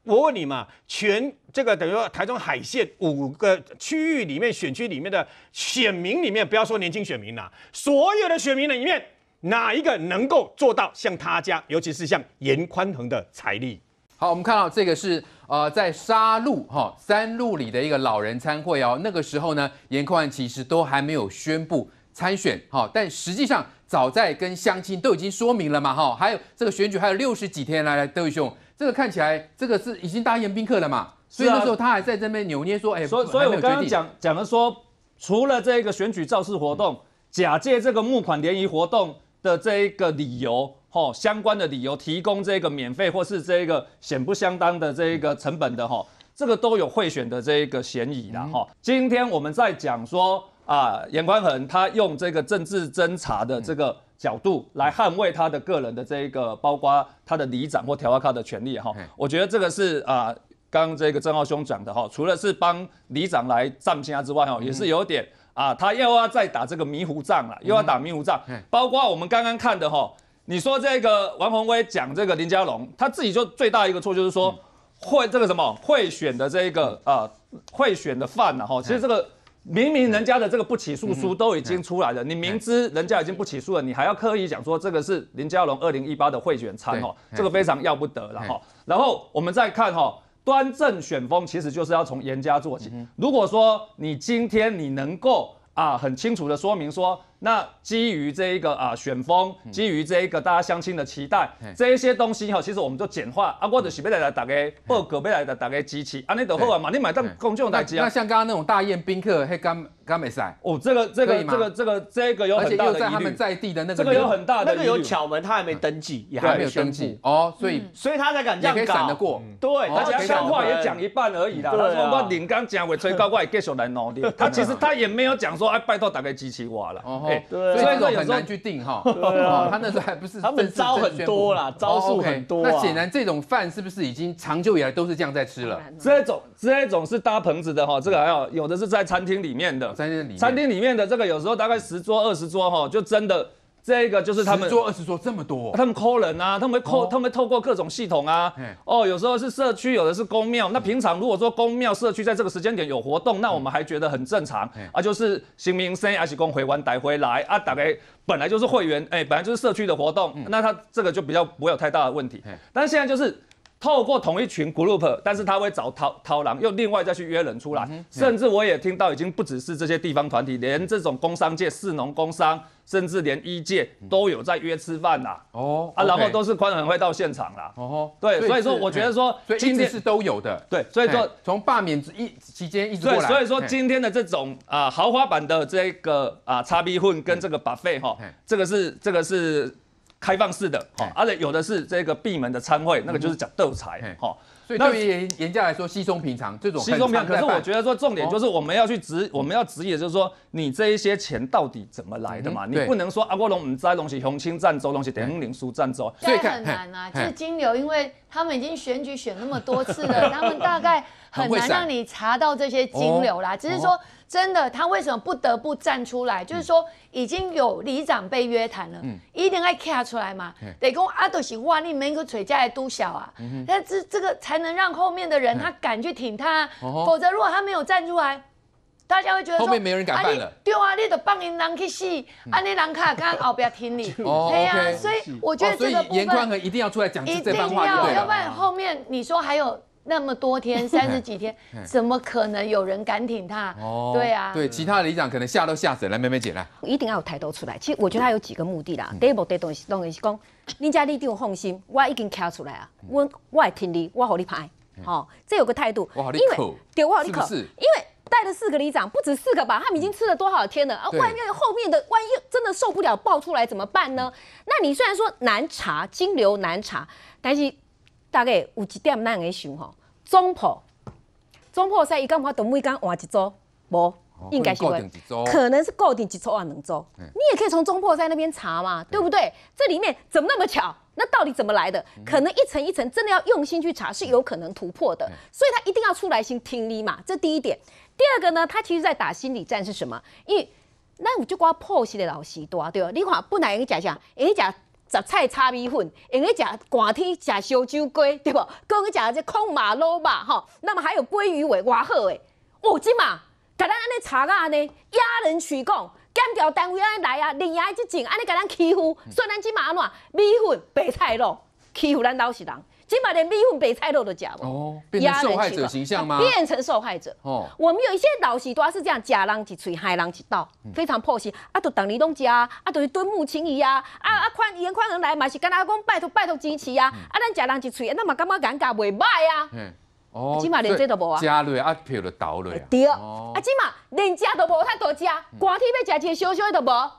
我问你嘛，全这个等于说台中海线五个区域里面选区里面的选民里面，不要说年轻选民啦、所有的选民里面。哪一个能够做到像他家，尤其是像严宽恒的财力？好，我们看到这个是呃在沙鹿哈、三鹿里的一个老人参会哦，那个时候呢，严宽恒其实都还没有宣布参选哈、但实际上早在跟乡亲都已经说明了嘛哈、还有这个选举还有六十几天来来，德宇兄，这个看起来这个是已经大宴宾客了嘛，所以那时候他还在这边扭捏说，哎，所以，所以我刚刚讲讲的说，除了这个选举造势活动，假借这个募款联谊活动的这一个理由，吼、相关的理由提供这个免费或是这个显不相当的这一个成本的，吼、这个都有贿选的这一个嫌疑啦，哈、今天我们在讲说啊，严宽恒他用这个政治侦查的这个角度来捍卫他的个人的这一个，包括他的里长或调查卡的权利哈嗯。我觉得这个是啊，刚刚这个郑浩兄讲的哈，除了是帮里长来站下之外哈，也是有点啊，他又要再打这个迷糊仗了，又要打迷糊仗。嗯，包括我们刚刚看的哈，你说这个王宏威讲这个林佳龙，他自己就最大一个错就是说会这个什么贿选的这一个啊贿选的犯了哈，其实这个。明明人家的这个不起诉书都已经出来了，你明知人家已经不起诉了，你还要刻意讲说这个是林佳龙二零一八的贿选餐哦，对这个非常要不得了哈。然后我们再看哈，端正选风其实就是要从严家做起。如果说你今天你能够啊很清楚的说明说，那基于这一个啊选风，基于这一个大家相亲的期待，这一些东西哈，其实我们就简化啊，我就是要来大家报告，要来大家支持，安尼就好啊嘛，你买当公众那代志啊。那。像刚刚那种大宴宾客，嘿，刚刚没赛，哦，这个这个这个这个这个有很大的疑又在他们虑，在地的那个这个有很大的那个有巧门，他还没登记，也还没有登记，哦，所以所以他才敢这也可以样搞。闪得过。对，哦而且他可以笑话也讲一半而已啦。对啊他说我领刚讲尾吹高，我也继续来努力。他其实他也没有讲说，哎，拜托大家支持我了。对啊。所以说有时候很难去定哈。哦，他那时候还不是他们招很多啦招数很多啊。那显然这种饭是不是已经长久以来都是这样在吃了？这种这种是搭棚子的哈，这个还有有的是在餐厅里面的，餐厅里面。餐厅里面的这个有时候大概十桌二十桌哈，就真的这个就是他们十桌二十桌这么多，他们抠人啊，他们会抠，哦他们会透过各种系统啊。哦，有时候是社区，有的是公庙。那平常如果说公庙社区在这个时间点有活动，那我们还觉得很正常啊，就是新民生还是公回完带回来啊，大概本来就是会员，哎，本来就是社区的活动，那他这个就比较不会有太大的问题。但是现在就是。透过同一群 group，但是他会找掏掏狼，又另外再去约人出来，甚至我也听到已经不只是这些地方团体，连这种工商界、市农工商，甚至连医界都有在约吃饭啦。哦啊，然后都是宽仁会到现场啦。哦，对，所以说我觉得说今天直是都有的。对，所以说嘿从罢免一期间一直过对，来，所以说今天的这种啊豪华版的这个啊叉 B 混跟这个 buffet 哈，这个是这个是开放式的哈嘿，而且有的是这个闭门的餐会，那个就是讲斗财嘿。哈。那所以对于严严家来说稀松平常，这种稀松平常，可是我觉得得说重点就是我们要去质，我们要质疑的就是说，你这一些钱到底怎么来的嘛？嗯你不能说啊，我龙唔知东西红青占州东西等领苏赞州，所以很难啊，就是金流，因为他们已经选举选那么多次了，他们大概很难让你查到这些金流啦。只是说真的，他为什么不得不站出来？就是说已经有里长被约谈了，一定要卡出来嘛。得讲阿斗是哇，你们个嘴家来督小啊，那这这个才能让后面的人他敢去挺他否则如果他没有站出来。大家会觉得说，后面没人敢办了啊你对啊，你得帮人人去死，啊，你人卡刚后边听你，哦对呀 OK，所以我觉得这个部分严宽和一定要出来讲一定这番话。要不然后面你说还有那么多天，三十几天，怎么可能有人敢挺他？哦，对啊，对，其他的里长可能吓都吓死。来，妹妹姐来，一定要有抬头出来。其实我觉得他有几个目的啦。第一步，第一东西，当然是讲，你家里长放心，我已经卡出来啊，我我会挺你，我好你拍，哦，这有个态度。我好你口，对，我好你口，是因为带了四个里长，不止四个吧？他们已经吃了多少天了啊？万一后面的万一真的受不了爆出来怎么办呢？那你虽然说难查，金流难查，但是大概有一点咱会想吼。中破，中破赛，伊讲我等每间换一周，无，应该是会，可能是固定一周啊两周。你也可以从中破在那边查嘛，对不对？这里面怎么那么巧？那到底怎么来的？可能一层一层真的要用心去查，是有可能突破的。所以他一定要出来先听你嘛，这第一点。第二个呢，他其实在打心理战是什么？因为那我就刮破西的老西多，对吧？你看本来你讲下，你讲。杂菜炒米粉，用去食寒天食烧酒鸡，对无？讲去食这空马肉吧，吼。那么还有鲑鱼尾，哇好诶！哦，即嘛，甲咱安尼查啊安尼，压人取供，检调单位安尼来啊，连夜即种安尼甲咱欺负，所以咱即嘛安怎？米粉白菜肉欺负咱老实人。起码连米粉白菜肉都假哦，变成受害者形象吗？变成受害者哦。我们有一些老习多是这样，假人一嘴，害人一刀，非常破心。啊，都等你拢吃，啊，都是敦睦情谊啊，啊啊宽严宽人来嘛，是跟阿公拜托拜托支持啊，啊，咱假人一嘴，那么感觉尴尬袂歹啊。嗯，哦，起码连这都无啊。加落啊，票就倒落。对，啊，起码连加都无，他多加，寒天要食一个小小的都无。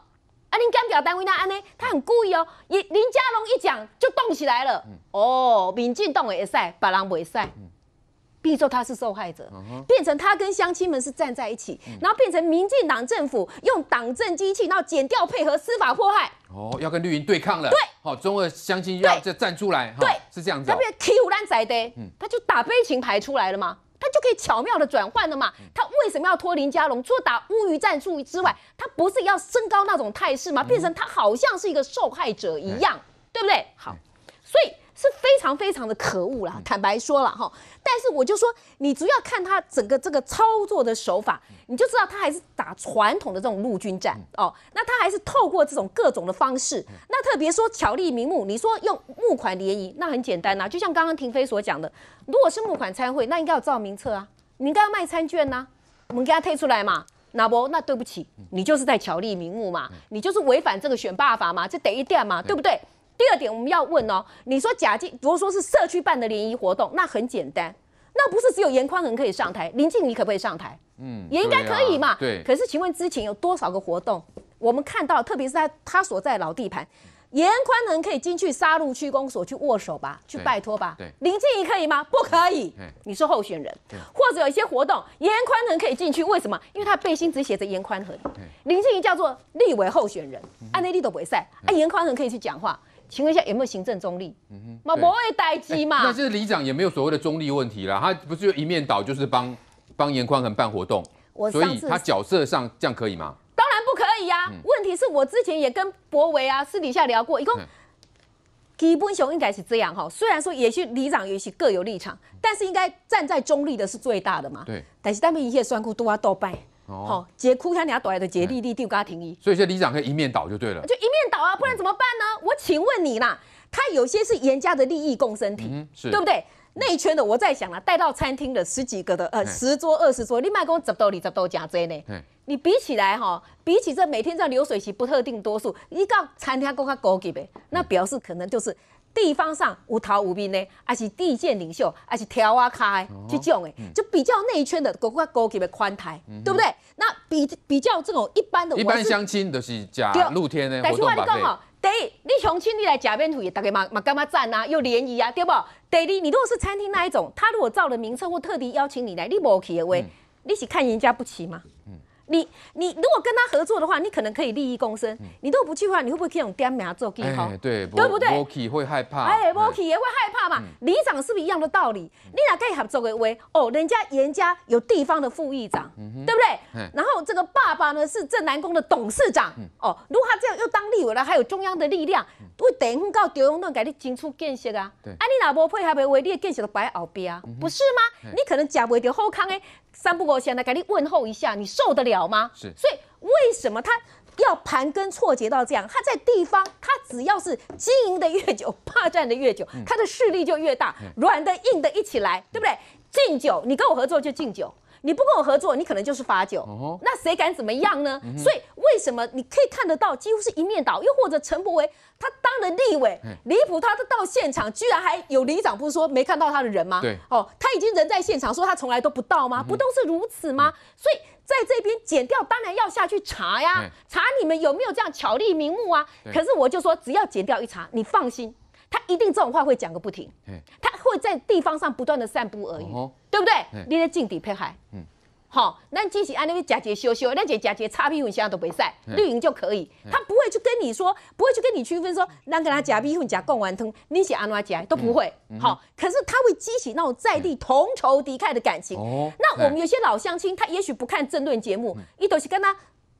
啊，您监表单位那安尼，他很故意哦。一林佳龙一讲就动起来了。哦，民进党会赛，别人袂赛。变作他是受害者，变成他跟乡亲们是站在一起，然后变成民进党政府用党政机器，然后剪掉配合司法迫害。哦，要跟绿营对抗了。对，好，中二乡亲要再站出来。对，是这样子。他变欺负咱在的，他就打悲情牌出来了嘛。他就可以巧妙的转换了嘛？他为什么要拖林佳龙？除了打乌鱼战术之外，他不是要升高那种态势吗？变成他好像是一个受害者一样，对不对？好，所以。是非常非常的可恶啦，坦白说了哈，但是我就说，你主要看他整个这个操作的手法，你就知道他还是打传统的这种陆军战哦。那他还是透过这种各种的方式，那特别说巧立名目，你说用募款联谊，那很简单呐，就像刚刚廷飞所讲的，如果是募款参会，那应该有照名册啊，你应该要卖餐券呐，我们给他推出来嘛，那不那对不起，你就是在巧立名目嘛，你就是违反这个选罢法嘛，这得一点嘛，对不对？第二点，我们要问哦，你说假进，如果说是社区办的联谊活动，那很简单，那不是只有严宽恒可以上台，林静怡可不可以上台？嗯，也应该可以嘛。对。可是请问之前有多少个活动，我们看到，特别是在他所在老地盘，严宽恒可以进去杀戮区公所去握手吧，去拜托吧。对。林静怡可以吗？不可以。你是候选人，或者有一些活动，严宽恒可以进去，为什么？因为他背心只写着严宽恒。林静怡叫做立委候选人，按内力都不会赛，啊，严宽恒可以去讲话。请问一下，有没有行政中立？嗯哼，嘛不会待机嘛？那是里长也没有所谓的中立问题啦，他不是一面倒，就是帮帮严宽恒办活动，所以他角色上这样可以吗？当然不可以呀。问题是我之前也跟博维啊私底下聊过，一共基本上应该是这样哈。虽然说也许里长也许各有立场，但是应该站在中立的是最大的嘛。对。但是他们一切酸苦都要倒败。好，杰哭他俩倒来的杰弟弟丢给他停所以这里长可以一面倒就对了，就一面倒啊，不然怎么办呢？我请问你啦，他有些是严家的利益共生体，对不对？内圈的我在想了，带到餐厅的十几个的，呃，十桌二十桌，你卖给我十多里十多加这呢？你比起来哈，比起这每天这样流水席不特定多数，一到餐厅够他高级呗，那表示可能就是。地方上无头无面的，还是地界领袖，还是条啊开这种的，就比较内圈的，高高级的宽台，对不对？那比比较这种一般的，一般相亲都是假露天的但是我跟你讲哦，第一，你相亲你来假面土，大家嘛嘛干嘛赞啊？又联谊啊，对不？第二，你如果是餐厅那一种，他如果照了名册或特地邀请你来，你无去的话，你是看人家不起吗？你你如果跟他合作的话，你可能可以利益共生。你如果不去的话，你会不会可以用点名做记号？对，对不对？摩 k 会害怕。哎，摩 k 也会害怕嘛。里长是不是一样的道理？你俩可以合作的为哦，人家严家有地方的副议长，对不对？然后这个爸爸呢是正南宫的董事长。哦，如果他这样又当立委了，还有中央的力量，会等于到中央那给你进出建设啊。对。啊，你哪无配合的为你的建设都摆后边啊？不是吗？你可能吃不掉好康诶。三不五时来给你问候一下，你受得了吗？是，所以为什么他要盘根错节到这样，他在地方，他只要是经营的越久，霸占的越久，他的势力就越大，软的硬的一起来，对不对？敬酒，你跟我合作就敬酒。你不跟我合作，你可能就是罚酒。那谁敢怎么样呢？所以为什么你可以看得到，几乎是一面倒？又或者陈柏维他当了立委，离谱，他都到现场，居然还有里长不是说没看到他的人吗？对，哦，他已经人在现场，说他从来都不到吗？不都是如此吗？所以在这边剪掉，当然要下去查呀，查你们有没有这样巧立名目啊？可是我就说，只要剪掉一查，你放心。他一定这种话会讲个不停，他会在地方上不断的散布而已，对不对？你在境地配海，好，那即使按那个假节修修，那节假节擦屁股现在都袂晒，绿营就可以，他不会去跟你说，不会去跟你区分说，那跟他假屁粉假贡丸通，你写安怎假都不会，好，可是他会激起那种在地同仇敌忾的感情。那我们有些老乡亲，他也许不看政论节目，一都是跟他。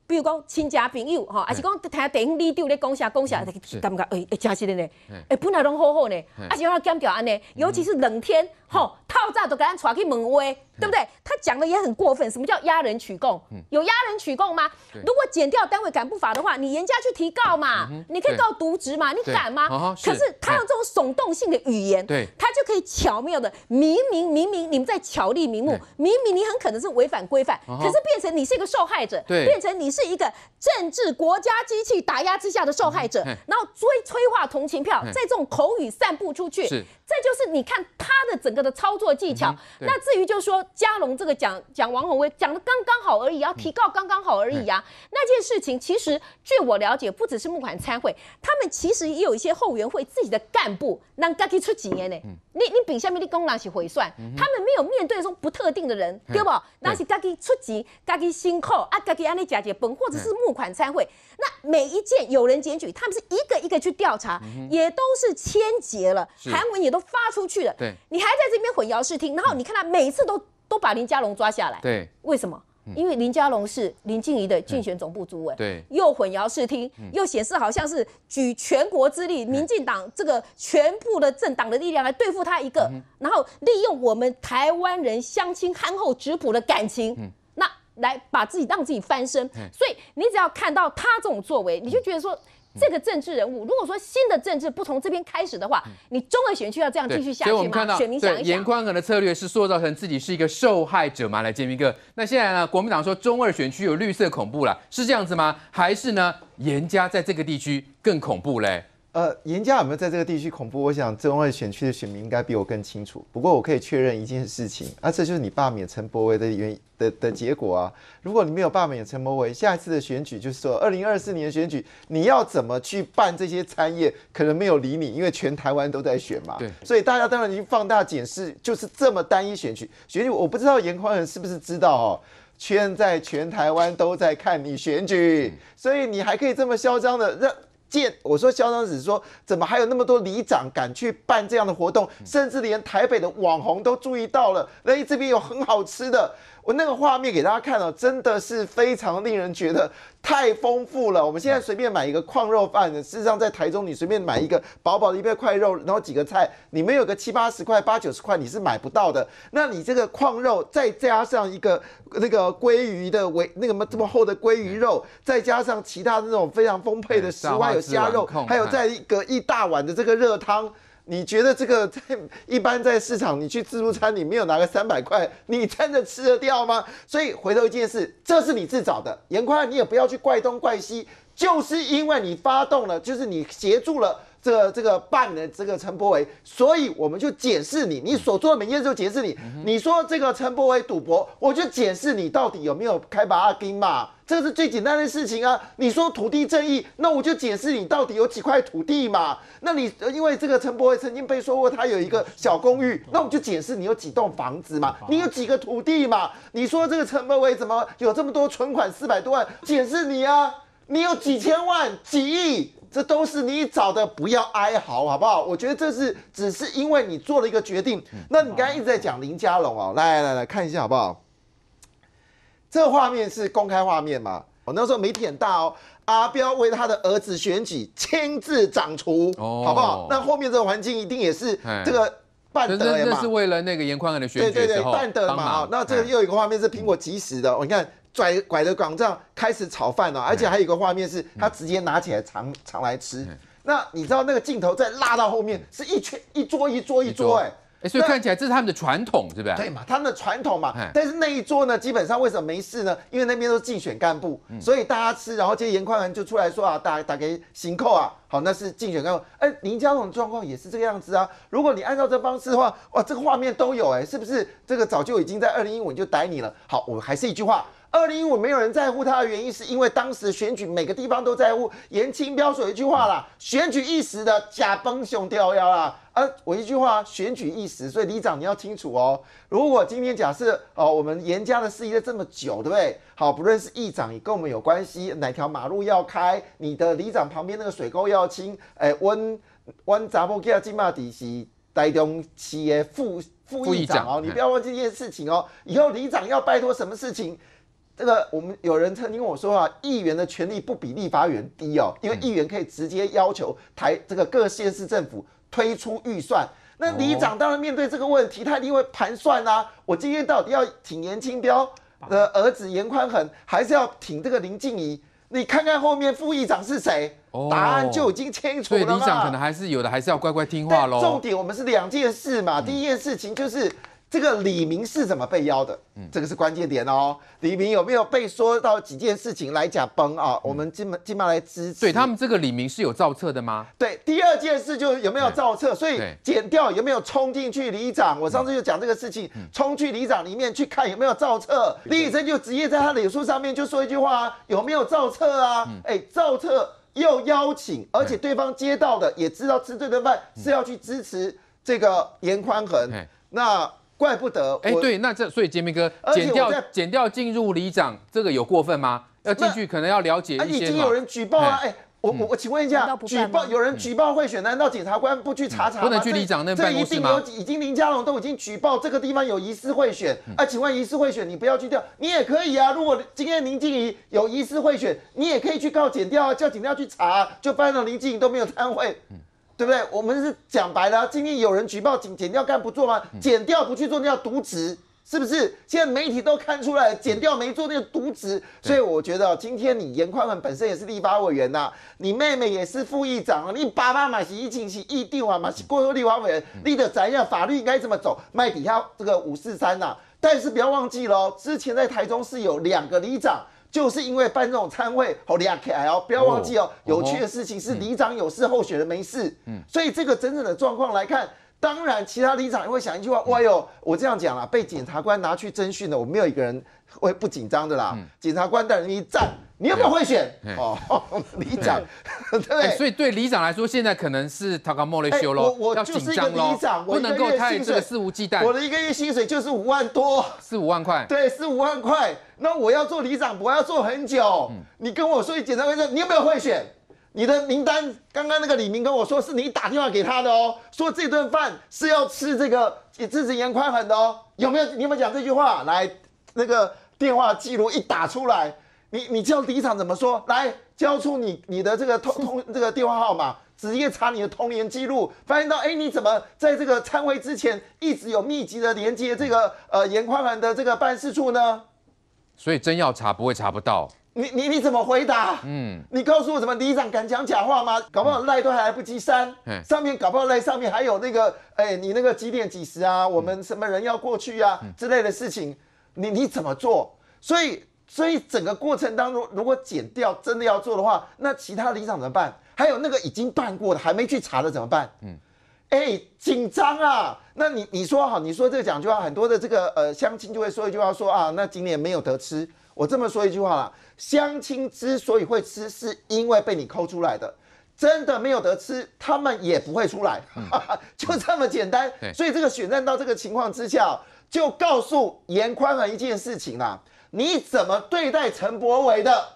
比如讲亲戚朋友吼，还是讲听电影里头咧讲啥讲啥，感觉诶诶真实的呢，诶本来拢好好呢，啊是要减掉安尼，尤其是冷天吼，透早都甲咱带去问话。对不对？他讲的也很过分。什么叫压人取供？有压人取供吗？如果减掉单位敢不法的话，你严家去提告嘛？你可以告渎职嘛？你敢吗？可是他用这种耸动性的语言，他就可以巧妙的明明明明你们在巧立名目，明明你很可能是违反规范，可是变成你是一个受害者，变成你是一个政治国家机器打压之下的受害者，然后追催化同情票，在这种口语散布出去，这就是你看他的整个的操作技巧。那至于就是说。嘉龙这个讲讲王宏威讲的刚刚好而已，要提告刚刚好而已啊。那件事情其实据我了解，不只是募款参会，他们其实也有一些后援会自己的干部让自己出钱呢。你你比下面的公拿起回算，他们没有面对这种不特定的人，对不？那是自己出钱，自己辛苦啊，自己安尼假结本，或者是募款参会。那每一件有人检举，他们是一个一个去调查，也都是签结了，韩文也都发出去了。对，你还在这边混淆视听，然后你看他每次都。都把林佳龙抓下来，对，为什么？因为林佳龙是林静怡的竞选总部主委，对，又混淆视听，又显示好像是举全国之力，民进党这个全部的政党的力量来对付他一个，然后利用我们台湾人相亲憨厚质朴的感情，那来把自己让自己翻身。所以你只要看到他这种作为，你就觉得说。这个政治人物，如果说新的政治不从这边开始的话，你中二选区要这样继续下去吗？选民想一想，严宽可的策略是塑造成自己是一个受害者嘛？来，建明哥，那现在呢？国民党说中二选区有绿色恐怖了，是这样子吗？还是呢？严家在这个地区更恐怖嘞？呃，严家有没有在这个地区恐怖？我想中二选区的选民应该比我更清楚。不过我可以确认一件事情，啊，这就是你罢免陈柏维的原的的结果啊。如果你没有罢免陈柏维，下一次的选举就是说二零二四年的选举，你要怎么去办这些参业，可能没有理你，因为全台湾都在选嘛。对，所以大家当然已经放大检视，就是这么单一选举。选举我不知道严宽仁是不是知道哦，圈在全台湾都在看你选举，所以你还可以这么嚣张的让。见我说嚣张，子说怎么还有那么多里长敢去办这样的活动，甚至连台北的网红都注意到了，那这边有很好吃的。我那个画面给大家看了，真的是非常令人觉得太丰富了。我们现在随便买一个矿肉饭，事实上在台中你随便买一个薄薄的一片块肉，然后几个菜，你没有个七八十块、八九十块你是买不到的。那你这个矿肉再加上一个那个鲑鱼的围那个么这么厚的鲑鱼肉，再加上其他的那种非常丰沛的食物，还有虾肉，还有再一个一大碗的这个热汤。你觉得这个 在一般在市场，你去自助餐，你没有拿个三百块，你真的吃得掉吗？所以回头一件事，这是你自找的，严宽，你也不要去怪东怪西，就是因为你发动了，就是你协助了这个这个办的这个陈柏维，所以我们就解释你，你所做的每件事就解释你。你说这个陈柏维赌博，我就解释你到底有没有开把阿金嘛。这是最简单的事情啊！你说土地正义，那我就解释你到底有几块土地嘛？那你因为这个陈柏伟曾经被说过他有一个小公寓，那我就解释你有几栋房子嘛？你有几个土地嘛？你说这个陈柏伟怎么有这么多存款四百多万？解释你啊！你有几千万、几亿，这都是你找的，不要哀嚎好不好？我觉得这是只是因为你做了一个决定。那你刚刚一直在讲林家龙哦，来来来看一下好不好？这个画面是公开画面嘛？我那时候媒体很大哦，阿彪为他的儿子选举亲自掌厨，好不好？那后面这个环境一定也是这个办的嘛？是为了那个严宽仁的选举对对对，办的嘛。那这个又有一个画面是苹果即时的，你看拽拐着拐杖开始炒饭了，而且还有一个画面是他直接拿起来尝尝来吃。那你知道那个镜头再拉到后面是一圈一桌一桌一桌哎。哎，所以看起来这是他们的传统，是不是？对嘛，他们的传统嘛。但是那一桌呢，基本上为什么没事呢？因为那边都是竞选干部，所以大家吃，然后接严宽恒就出来说啊，打打给行扣啊，好，那是竞选干部。哎，林佳龙状况也是这个样子啊。如果你按照这方式的话，哇，这个画面都有哎，是不是？这个早就已经在二零一五就逮你了。好，我还是一句话。二零一五没有人在乎他的原因，是因为当时选举每个地方都在乎。严清标说一句话啦，选举一时的假崩熊掉腰啦。啊，我一句话，选举一时，所以里长你要清楚哦。如果今天假设哦，我们严家的事业这么久，对不对？好，不论是议长也跟我们有关系，哪条马路要开，你的里长旁边那个水沟要清，哎，温温杂波叫金马底西台中企业副副议长哦，你不要忘记这件事情哦。以后里长要拜托什么事情？这个我们有人曾经跟我说啊，议员的权力不比立法员低哦，因为议员可以直接要求台这个各县市政府推出预算。那里长当然面对这个问题，他一定会盘算啊，我今天到底要挺严清标的儿子严宽恒，还是要挺这个林静怡？你看看后面副议长是谁，答案就已经清楚了嘛。里长可能还是有的，还是要乖乖听话喽。重点我们是两件事嘛，第一件事情就是。这个李明是怎么被邀的？嗯，这个是关键点哦。李明有没有被说到几件事情来讲崩啊？我们今今麦来支持。对他们这个李明是有造册的吗？对，第二件事就是有没有造册，所以剪掉有没有冲进去里长？我上次就讲这个事情，冲去里长里面去看有没有造册。李宇珍就直接在他脸书上面就说一句话：有没有造册啊？哎，造册又邀请，而且对方接到的也知道吃这顿饭是要去支持这个严宽恒，那。怪不得，哎，对，那这所以杰明哥减掉减掉进入里长，这个有过分吗？要进去可能要了解一些。已经有人举报啊，哎，我我我请问一下，举报有人举报贿选，难道检察官不去查查不能去里长那办公室吗？已经林佳龙都已经举报这个地方有疑似贿选，啊，请问疑似贿选你不要去调，你也可以啊。如果今天林静怡有疑似贿选，你也可以去告检调啊，叫检调去查，就发现林静怡都没有参会。对不对？我们是讲白了，今天有人举报，检检调干不做吗？减掉不去做，那叫渎职，是不是？现在媒体都看出来，减掉没做，那叫渎职。所以我觉得，今天你严宽文本身也是立法委员呐，你妹妹也是副议长，你爸爸嘛是一进是议定啊嘛是过后立法委员，立的怎样？法律应该怎么走？卖底下这个五四三呐，但是不要忘记喽，之前在台中是有两个里长。就是因为办这种参会，好厉害哦！不要忘记哦，有趣的事情是里长有事，候选人没事。嗯，所以这个整整的状况来看，当然其他里长也会想一句话：，哇哟，我这样讲啦，被检察官拿去侦讯了，我没有一个人会不紧张的啦。检察官带人一站，你有没有贿选？哦，里长，对。所以对里长来说，现在可能是他刚莫雷修喽，要紧张喽，不能够太这个肆无忌惮。我的一个月薪水就是五万多，四五万块。对，四五万块。那我要做里长，我要做很久。你跟我说，检察官说你有没有贿选？你的名单，刚刚那个李明跟我说，是你打电话给他的哦，说这顿饭是要吃这个支持严宽衡的哦，有没有？你有没有讲这句话？来，那个电话记录一打出来，你你叫里长怎么说？来，交出你你的这个通通这个电话号码，直接查你的童年记录，发现到哎，你怎么在这个参会之前一直有密集的连接这个呃严宽衡的这个办事处呢？所以真要查不会查不到，你你你怎么回答？嗯，你告诉我怎么里长敢讲假话吗？搞不好赖都还来不及删，上面搞不好赖上面还有那个，哎，你那个几点几时啊？我们什么人要过去啊之类的事情，你你怎么做？所以所以整个过程当中，如果剪掉真的要做的话，那其他里长怎么办？还有那个已经断过的还没去查的怎么办？嗯。哎，紧张啊！那你你说好，你说这个讲句话，很多的这个呃相亲就会说一句话，说啊，那今年没有得吃。我这么说一句话啦，相亲之所以会吃，是因为被你抠出来的。真的没有得吃，他们也不会出来，就这么简单。所以这个选战到这个情况之下，就告诉严宽恒一件事情啦：你怎么对待陈柏伟的？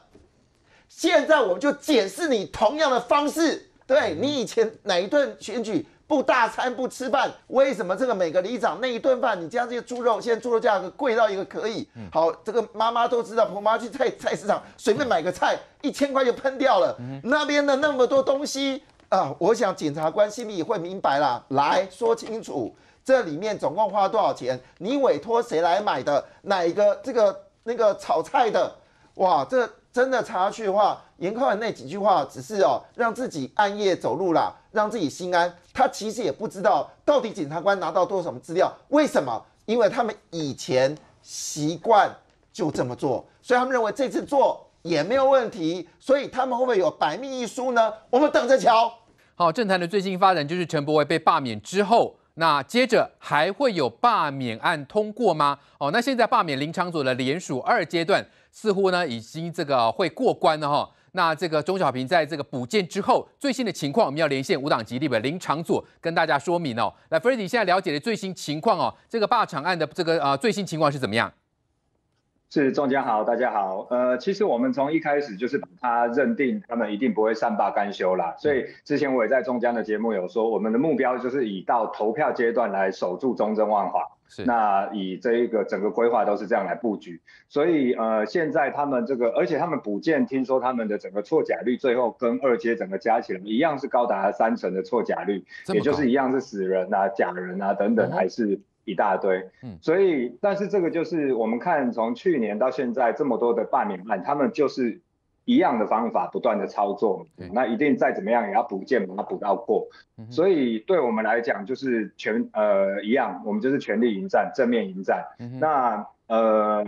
现在我们就检视你同样的方式，对你以前哪一顿选举？不大餐不吃饭，为什么这个每个里长那一顿饭，你加这些猪肉，现在猪肉价格贵到一个可以。好，这个妈妈都知道，婆妈去菜菜市场随便买个菜，一千块就喷掉了。那边的那么多东西啊，我想检察官心里也会明白啦。来说清楚，这里面总共花多少钱？你委托谁来买的？哪一个这个那个炒菜的，哇，这真的查下去的话，严宽那几句话只是哦让自己暗夜走路啦，让自己心安。他其实也不知道到底检察官拿到多少什么资料，为什么？因为他们以前习惯就这么做，所以他们认为这次做也没有问题，所以他们会不会有百密一疏呢？我们等着瞧。好，政坛的最新发展就是陈柏惟被罢免之后，那接着还会有罢免案通过吗？哦，那现在罢免林长佐的联署二阶段似乎呢已经这个会过关了哈。那这个钟小平在这个补件之后最新的情况，我们要连线五党籍立委林长佐跟大家说明哦。来 f r e d d y 现在了解的最新情况哦，这个罢场案的这个啊最新情况是怎么样？是中江好，大家好。呃，其实我们从一开始就是把他认定他们一定不会善罢甘休啦，所以之前我也在中江的节目有说，我们的目标就是以到投票阶段来守住中正万华。是。那以这一个整个规划都是这样来布局，所以呃，现在他们这个，而且他们补件，听说他们的整个错假率最后跟二阶整个加起来一样是高达三成的错假率，也就是一样是死人啊、假人啊等等，还是。一大堆，嗯，所以，但是这个就是我们看从去年到现在这么多的罢免案，他们就是一样的方法不断的操作，那一定再怎么样也要补件把它补到过，所以对我们来讲就是全呃一样，我们就是全力迎战，正面迎战。那呃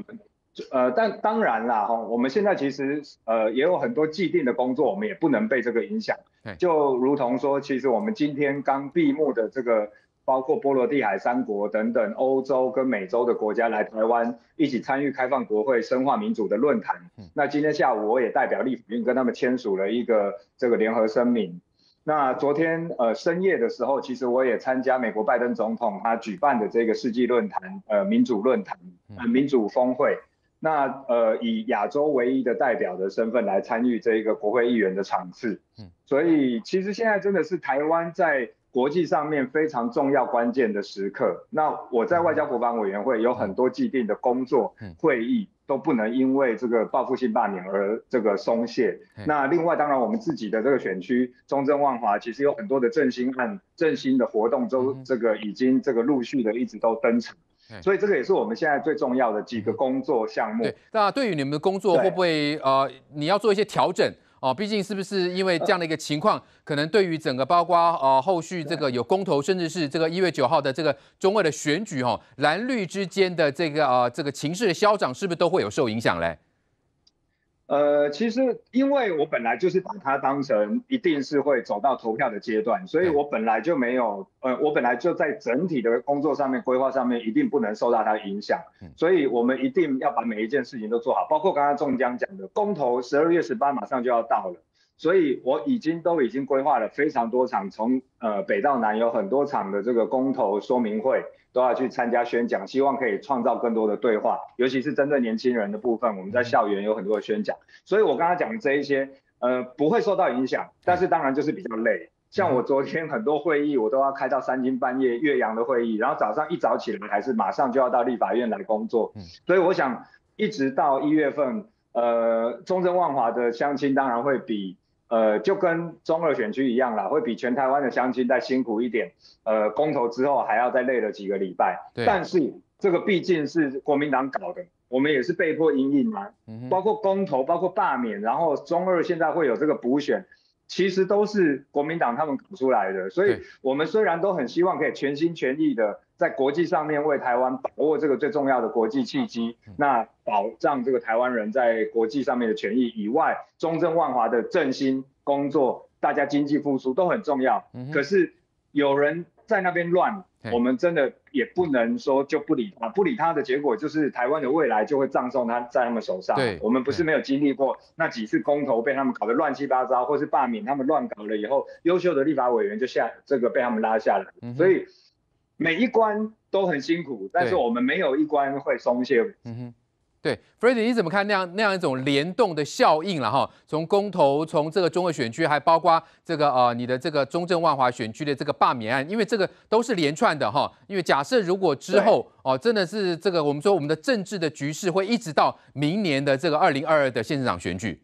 呃，但当然啦哈，我们现在其实呃也有很多既定的工作，我们也不能被这个影响，就如同说，其实我们今天刚闭幕的这个。包括波罗的海三国等等，欧洲跟美洲的国家来台湾一起参与开放国会、深化民主的论坛。那今天下午我也代表立法院跟他们签署了一个这个联合声明。那昨天呃深夜的时候，其实我也参加美国拜登总统他举办的这个世纪论坛呃民主论坛呃民主峰会。那呃以亚洲唯一的代表的身份来参与这一个国会议员的场次。所以其实现在真的是台湾在。国际上面非常重要关键的时刻，那我在外交国防委员会有很多既定的工作会议，都不能因为这个报复性罢免而这个松懈。那另外，当然我们自己的这个选区中正万华，其实有很多的振兴案、振兴的活动都这个已经这个陆续的一直都登场，所以这个也是我们现在最重要的几个工作项目。那对于你们的工作会不会呃，你要做一些调整？哦，毕竟是不是因为这样的一个情况，可能对于整个包括呃后续这个有公投，甚至是这个一月九号的这个中二的选举哦，蓝绿之间的这个呃这个情势的消长，是不是都会有受影响嘞？呃，其实因为我本来就是把它当成一定是会走到投票的阶段，所以我本来就没有，呃，我本来就在整体的工作上面规划上面一定不能受到它的影响，所以我们一定要把每一件事情都做好，包括刚刚仲江讲的公投，十二月十八马上就要到了。所以我已经都已经规划了非常多场，从呃北到南有很多场的这个公投说明会都要去参加宣讲，希望可以创造更多的对话，尤其是针对年轻人的部分，我们在校园有很多的宣讲。所以我刚刚讲的这一些，呃不会受到影响，但是当然就是比较累。像我昨天很多会议我都要开到三更半夜岳阳的会议，然后早上一早起来还是马上就要到立法院来工作。所以我想一直到一月份，呃中正万华的相亲当然会比。呃，就跟中二选区一样啦，会比全台湾的乡亲再辛苦一点。呃，公投之后还要再累了几个礼拜。但是这个毕竟是国民党搞的，我们也是被迫应应嘛。包括公投，包括罢免，然后中二现在会有这个补选。其实都是国民党他们搞出来的，所以我们虽然都很希望可以全心全意的在国际上面为台湾把握这个最重要的国际契机，那保障这个台湾人在国际上面的权益以外，中正万华的振兴工作，大家经济复苏都很重要。可是有人在那边乱。我们真的也不能说就不理他，不理他的结果就是台湾的未来就会葬送他在他们手上。对，我们不是没有经历过那几次公投被他们搞得乱七八糟，或是罢免他们乱搞了以后，优秀的立法委员就下这个被他们拉下来。所以每一关都很辛苦，但是我们没有一关会松懈。嗯哼。对 f r e d d y 你怎么看那样那样一种联动的效应了哈？从公投，从这个中二选区，还包括这个呃你的这个中正万华选区的这个罢免案，因为这个都是连串的哈。因为假设如果之后哦真的是这个我们说我们的政治的局势会一直到明年的这个二零二二的县市长选举。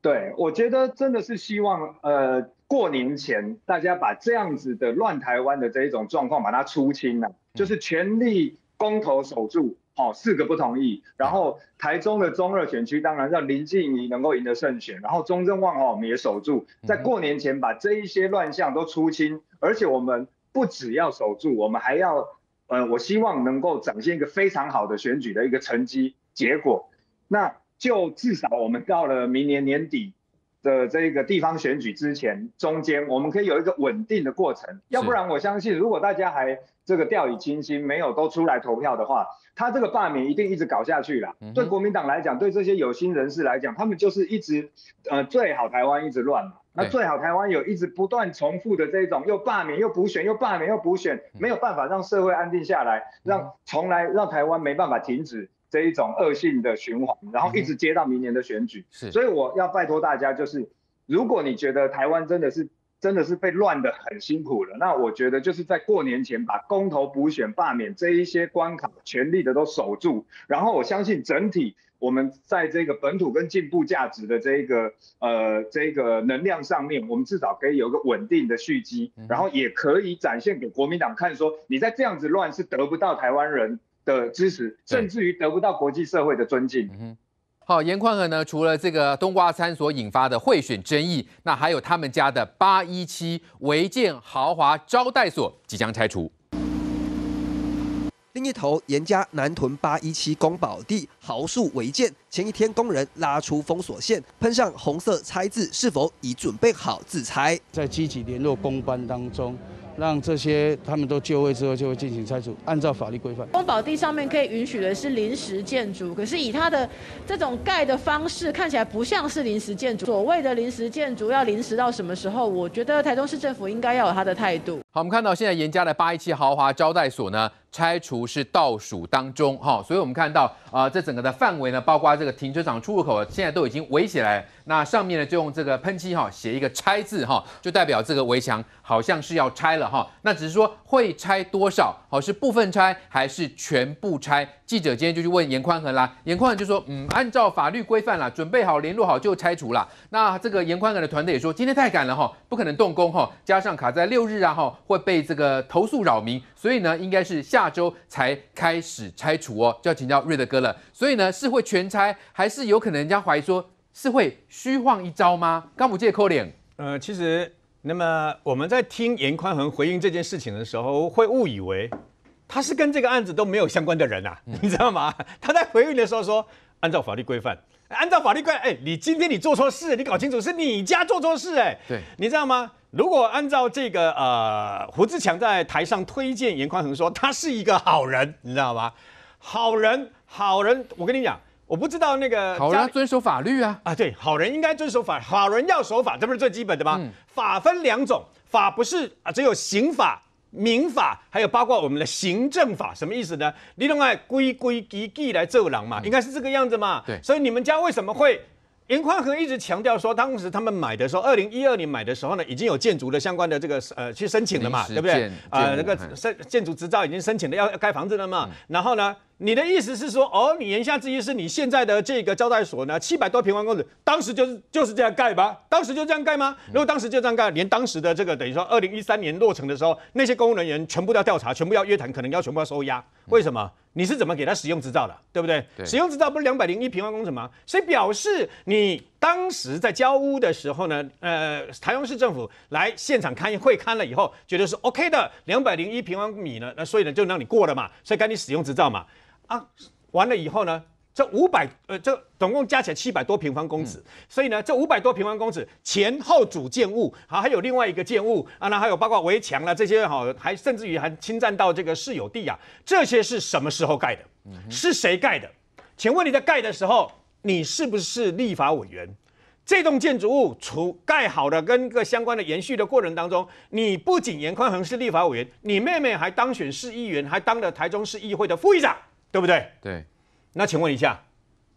对，我觉得真的是希望呃过年前大家把这样子的乱台湾的这一种状况把它出清了，就是全力公投守住。哦，四个不同意。然后台中的中二选区当然让林静怡能够赢得胜选，然后中正万华我们也守住，在过年前把这一些乱象都出清，而且我们不只要守住，我们还要，呃，我希望能够展现一个非常好的选举的一个成绩结果。那就至少我们到了明年年底的这个地方选举之前，中间我们可以有一个稳定的过程，要不然我相信如果大家还这个掉以轻心，没有都出来投票的话，他这个罢免一定一直搞下去了。对国民党来讲，对这些有心人士来讲，他们就是一直呃最好台湾一直乱嘛。那最好台湾有一直不断重复的这种又罢免又补选又罢免又补选，没有办法让社会安定下来，让从来让台湾没办法停止。这一种恶性的循环，然后一直接到明年的选举，是，所以我要拜托大家，就是如果你觉得台湾真的是真的是被乱的很辛苦了，那我觉得就是在过年前把公投、补选、罢免这一些关卡全力的都守住，然后我相信整体我们在这个本土跟进步价值的这一个呃这个能量上面，我们至少可以有一个稳定的蓄积，然后也可以展现给国民党看，说你在这样子乱是得不到台湾人。的支持，甚至于得不到国际社会的尊敬。好，严宽和呢？除了这个冬瓜餐所引发的贿选争议，那还有他们家的八一七违建豪华招待所即将拆除。另一头，严家南屯八一七宫保地豪墅违建，前一天工人拉出封锁线，喷上红色拆字，是否已准备好自拆？在积极联络公班当中。让这些他们都就位之后，就会进行拆除，按照法律规范。公保地上面可以允许的是临时建筑，可是以它的这种盖的方式，看起来不像是临时建筑。所谓的临时建筑要临时到什么时候？我觉得台中市政府应该要有他的态度。好，我们看到现在严家的八一七豪华招待所呢？拆除是倒数当中哈，所以我们看到啊，这整个的范围呢，包括这个停车场出入口，现在都已经围起来。那上面呢，就用这个喷漆哈，写一个拆字哈，就代表这个围墙好像是要拆了哈。那只是说会拆多少，好是部分拆还是全部拆？记者今天就去问严宽恒啦，严宽恒就说，嗯，按照法律规范啦，准备好联络好就拆除了。那这个严宽恒的团队也说，今天太赶了哈，不可能动工哈，加上卡在六日啊哈，会被这个投诉扰民，所以呢，应该是下周才开始拆除哦。就要请教瑞德哥了，所以呢，是会全拆，还是有可能人家怀疑说是会虚晃一招吗？刚不借扣脸？呃，其实那么我们在听严宽恒回应这件事情的时候，会误以为。他是跟这个案子都没有相关的人啊，你知道吗？他在回应的时候说，按照法律规范，按照法律规，哎，你今天你做错事，你搞清楚是你家做错事，哎，对，你知道吗？如果按照这个呃，胡志强在台上推荐严宽恒说他是一个好人，你知道吗？好人，好人，我跟你讲，我不知道那个好人遵守法律啊，啊，对，好人应该遵守法，好人要守法，这不是最基本的吗？法分两种，法不是啊，只有刑法。民法还有包括我们的行政法，什么意思呢？你用爱规规矩矩来做人嘛，应该是这个样子嘛。对，所以你们家为什么会？严宽恒一直强调说，当时他们买的时候，二零一二年买的时候呢，已经有建筑的相关的这个呃去申请了嘛，对不对？啊，那个申建筑执照已经申请了，要要盖房子了嘛。然后呢？你的意思是说，哦，你言下之意是你现在的这个招待所呢，七百多平方公尺，当时就是就是这样盖吧？当时就这样盖吗？如果当时就这样盖，连当时的这个等于说二零一三年落成的时候，那些公务人员全部要调查，全部要约谈，可能要全部要收押。为什么？你是怎么给他使用执照的？对不对？使用执照不是两百零一平方公尺吗？所以表示你当时在交屋的时候呢，呃，台中市政府来现场看会看了以后，觉得是 OK 的，两百零一平方米呢，那所以呢就让你过了嘛，所以赶紧使用执照嘛。啊，完了以后呢，这五百呃，这总共加起来七百多平方公尺，所以呢，这五百多平方公尺前后主建物，好，还有另外一个建物啊，那还有包括围墙啦这些哈，还甚至于还侵占到这个室友地啊，这些是什么时候盖的？是谁盖的？请问你在盖的时候，你是不是立法委员？这栋建筑物除盖好的跟个相关的延续的过程当中，你不仅严宽恒是立法委员，你妹妹还当选市议员，还当了台中市议会的副议长。对不对？对，那请问一下，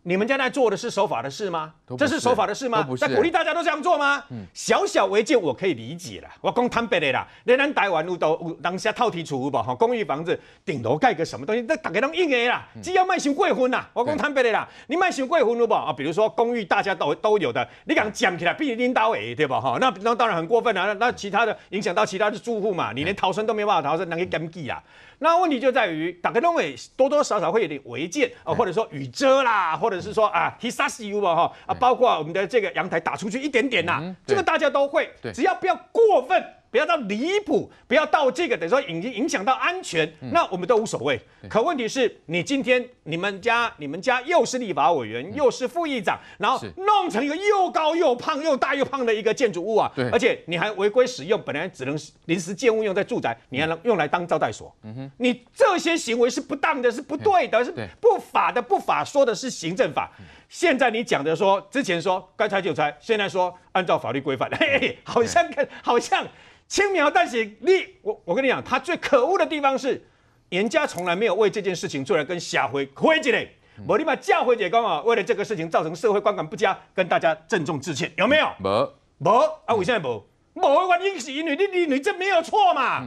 你们家在做的是守法的事吗？这是守法的事吗？在鼓励大家都这样做吗？嗯。小小违建我可以理解啦，我讲坦白的啦，你咱台湾有都有当下套题储吧，哈，公寓房子顶楼盖个什么东西，那大家都应的啦，只要卖想过分啦，我讲坦白的啦，你卖想过分有无？啊？比如说公寓大家都都有的，你讲讲起来必领导诶，对吧？哈，那那当然很过分啊，那那其他的影响到其他的住户嘛，你连逃生都没办法逃生，那个干记啦。那问题就在于，打开东北多多少少会有点违建啊，或者说雨遮啦，或者是说啊 h i s a s u 吧哈啊，包括我们的这个阳台打出去一点点呐，这个大家都会，只要不要过分。不要到离谱，不要到这个等于说影影响到安全，那我们都无所谓。可问题是你今天你们家你们家又是立法委员，又是副议长，然后弄成一个又高又胖又大又胖的一个建筑物啊，而且你还违规使用，本来只能临时建物用在住宅，你还能用来当招待所。嗯哼，你这些行为是不当的，是不对。的，是不法的，不法说的是行政法。现在你讲的说，之前说该拆就拆，现在说按照法律规范，嘿嘿，好像好像。轻描淡写，你我我跟你讲，他最可恶的地方是，人家从来没有为这件事情出来跟下回回击嘞，我立马叫回解刚啊，为了这个事情造成社会观感不佳，跟大家郑重致歉，有没有？没，没啊？为什么没？没的原因是因为你你你这没有错嘛。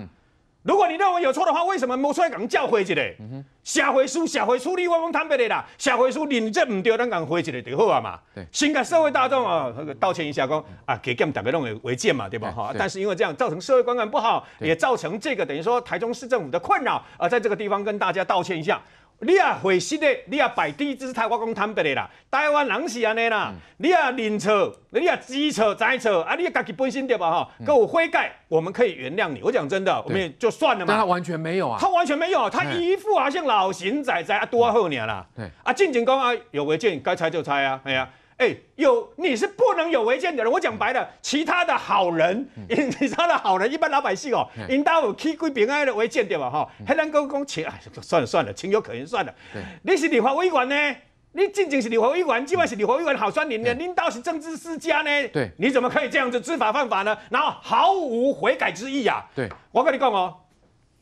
如果你认为有错的话，为什么没出来讲教诲一个？社会书、社会书，你我讲坦白的啦，社会书认这唔对，咱讲回一下就好啊嘛。先跟社会大众啊，那个道歉一下，讲啊，给他们大家弄个违建嘛，对吧？哈，但是因为这样造成社会观感不好，也造成这个等于说台中市政府的困扰啊，在这个地方跟大家道歉一下。你也会失的，你也摆低姿态，我讲坦白的啦。台湾人是安尼啦，你也认错，你也知错、知错，啊，你也自己本身对吧？哈，跟我悔改，我们可以原谅你。我讲真的，我们也就算了嘛。但他完全没有啊，他完全没有，他一副好像老型仔仔啊，多好年啦。对啊，进警讲啊，有违建该拆就拆啊，哎呀。哎，有你是不能有违建的人。我讲白了，其他的好人，其他的好人，一般老百姓哦，应当有去归平安的违建对吧？哈，还能够讲情，哎，算了算了，情有可原算了。你是立法委员呢？你真正是立法委员，今晚是立法委员好酸你呢？领导是政治世家呢？对，你怎么可以这样子知法犯法呢？然后毫无悔改之意啊？对，我跟你讲哦，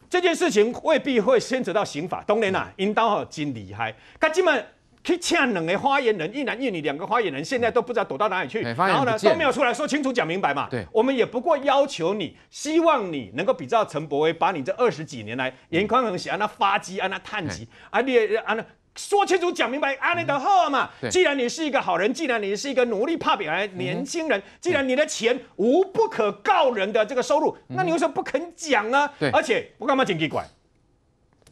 这件事情未必会牵扯到刑法。当然啦，领导哦真厉害，他今晚。去呛两个发言人，一男一女两个发言人，现在都不知道躲到哪里去，然后呢都没有出来说清楚讲明白嘛。对，我们也不过要求你，希望你能够比照陈伯威，把你这二十几年来严宽恒写按那发迹，啊那探级，啊你啊那说清楚讲明白，安你的好嘛。既然你是一个好人，既然你是一个努力怕表的年轻人，既然你的钱无不可告人的这个收入，那你为什么不肯讲呢？对，而且我干嘛紧急管？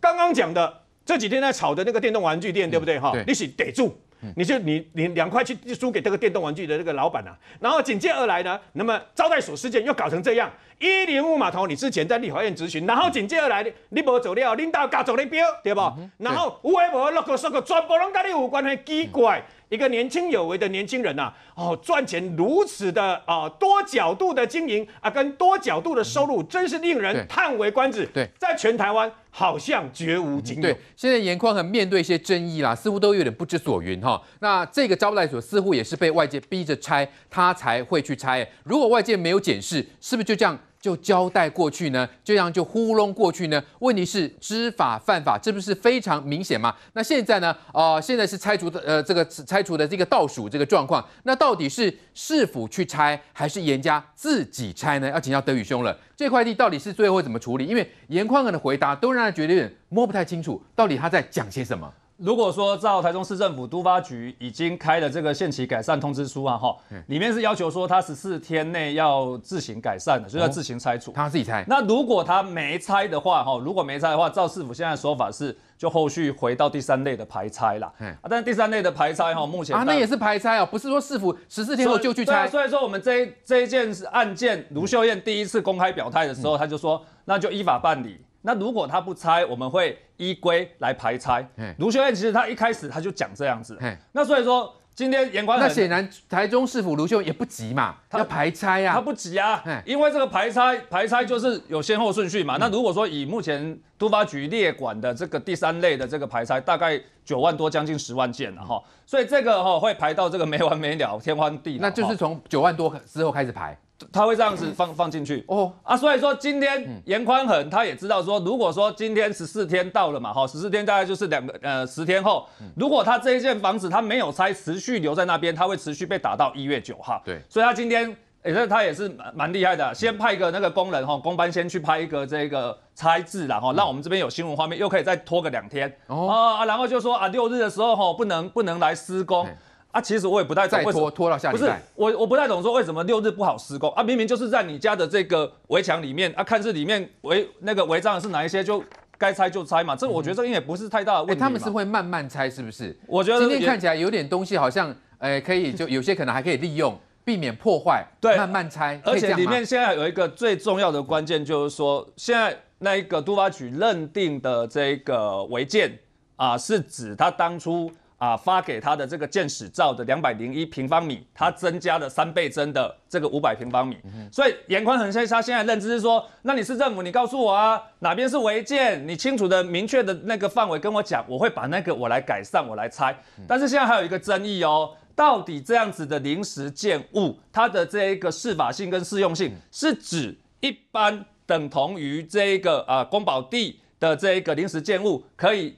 刚刚讲的。这几天在炒的那个电动玩具店，对不对哈？你是得住，你就你你两块去输给这个电动玩具的这个老板啊。然后紧接而来呢，那么招待所事件又搞成这样，一零五码头你之前在立法院咨询，然后紧接而来你无走了，领导搞走你标，对不？然后无为无那个说个全部拢跟你有关系，奇怪。一个年轻有为的年轻人呐，哦，赚钱如此的啊，多角度的经营啊，跟多角度的收入，真是令人叹为观止。对，在全台湾好像绝无仅有。对，现在严宽很面对一些争议啦，似乎都有点不知所云哈。那这个招待所似乎也是被外界逼着拆，他才会去拆。如果外界没有检视，是不是就这样？就交代过去呢，这样就糊弄过去呢？问题是知法犯法，这不是非常明显吗？那现在呢？啊，现在是拆除的呃，这个拆除的这个倒数这个状况，那到底是市府去拆，还是严家自己拆呢？要请教德宇兄了。这块地到底是最后会怎么处理？因为严宽恒的回答都让人觉得有点摸不太清楚，到底他在讲些什么。如果说照台中市政府都发局已经开了这个限期改善通知书啊，哈，里面是要求说他十四天内要自行改善的，所以要自行拆除。他自己拆。那如果他没拆的话，哈，如果没拆的话，赵市府现在说法是，就后续回到第三类的排拆啦。嗯。啊，但是第三类的排拆哈，目前啊，那也是排拆哦，不是说市府十四天后就去拆。所以说我们这这一件案件，卢秀燕第一次公开表态的时候，他就说，那就依法办理。那如果他不拆，我们会依规来排拆。卢秀燕其实他一开始他就讲这样子。那所以说今天严宽那显然台中市府卢秀燕也不急嘛，要排拆呀。他不急啊，因为这个排拆排拆就是有先后顺序嘛。那如果说以目前都发局列管的这个第三类的这个排拆，大概九万多将近十万件了哈，所以这个哈会排到这个没完没了天荒地老。那就是从九万多之后开始排。他会这样子放放进去。哦。啊，所以说今天严宽恒他也知道说，如果说今天十四天到了嘛，哈，十四天大概就是两个呃十天后，如果他这一间房子他没有拆，持续留在那边，他会持续被打到一月九号。对，所以他今天也是他也是蛮蛮厉害的，先派一个那个工人哈，工班先去拍一个这个拆字然后让我们这边有新闻画面，又可以再拖个两天。哦。啊，然后就说啊六日的时候哈不能不能来施工。啊，其实我也不太懂为什么拖到下礼拜。不是我，我不太懂说为什么六日不好施工啊？明明就是在你家的这个围墙里面啊，看是里面围那个违章的是哪一些，就该拆就拆嘛。这我觉得这应该不是太大的问题。他们是会慢慢拆，是不是？我觉得今天看起来有点东西，好像呃可以，就有些可能还可以利用，避免破坏。对，慢慢拆。而且里面现在有一个最重要的关键，就是说现在那一个都发局认定的这个违建啊，是指他当初。啊，发给他的这个建史照的两百零一平方米，他增加了三倍增的这个五百平方米，所以严宽恒先他现在认知是说，那你市政府，你告诉我啊，哪边是违建，你清楚的、明确的那个范围跟我讲，我会把那个我来改善，我来拆。但是现在还有一个争议哦，到底这样子的临时建物，它的这一个适法性跟适用性，是指一般等同于这一个啊公保地的这一个临时建物，可以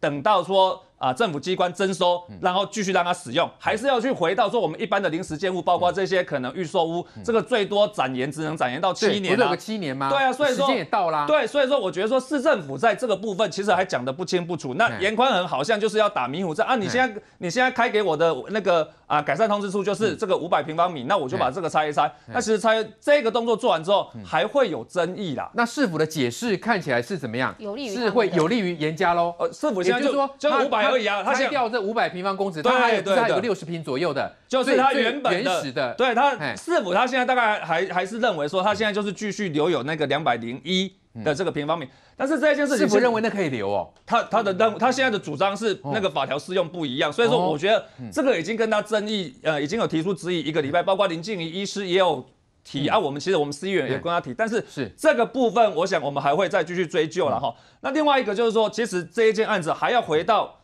等到说。啊，政府机关征收，然后继续让它使用，还是要去回到说我们一般的临时建物，包括这些可能预售屋，这个最多展延只能展延到七年，不是有个七年吗？对啊，所以说时间也到啦。对，所以说我觉得说市政府在这个部分其实还讲得不清不楚。那严宽恒好像就是要打迷糊战啊！你现在你现在开给我的那个啊改善通知书就是这个五百平方米，那我就把这个拆一拆。那其实拆这个动作做完之后还会有争议啦。那市府的解释看起来是怎么样？有利于是会有利于严家喽？呃，市府现在就说就五百。而已啊，他拆掉这五百平方公尺，它还有它有六十平左右的，就是它原本原始的。对它市府，他现在大概还还是认为说，他现在就是继续留有那个两百零一的这个平方米。但是这一件事情，市府认为那可以留哦。他他的任他现在的主张是那个法条适用不一样，所以说我觉得这个已经跟他争议，呃，已经有提出质疑一个礼拜，包括林静怡医师也有提啊。我们其实我们司议员也跟他提，但是是这个部分，我想我们还会再继续追究了哈。那另外一个就是说，其实这一件案子还要回到。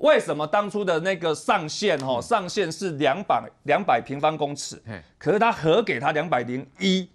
为什么当初的那个上限哈上限是两百两百平方公尺？可是他核给他两百零一，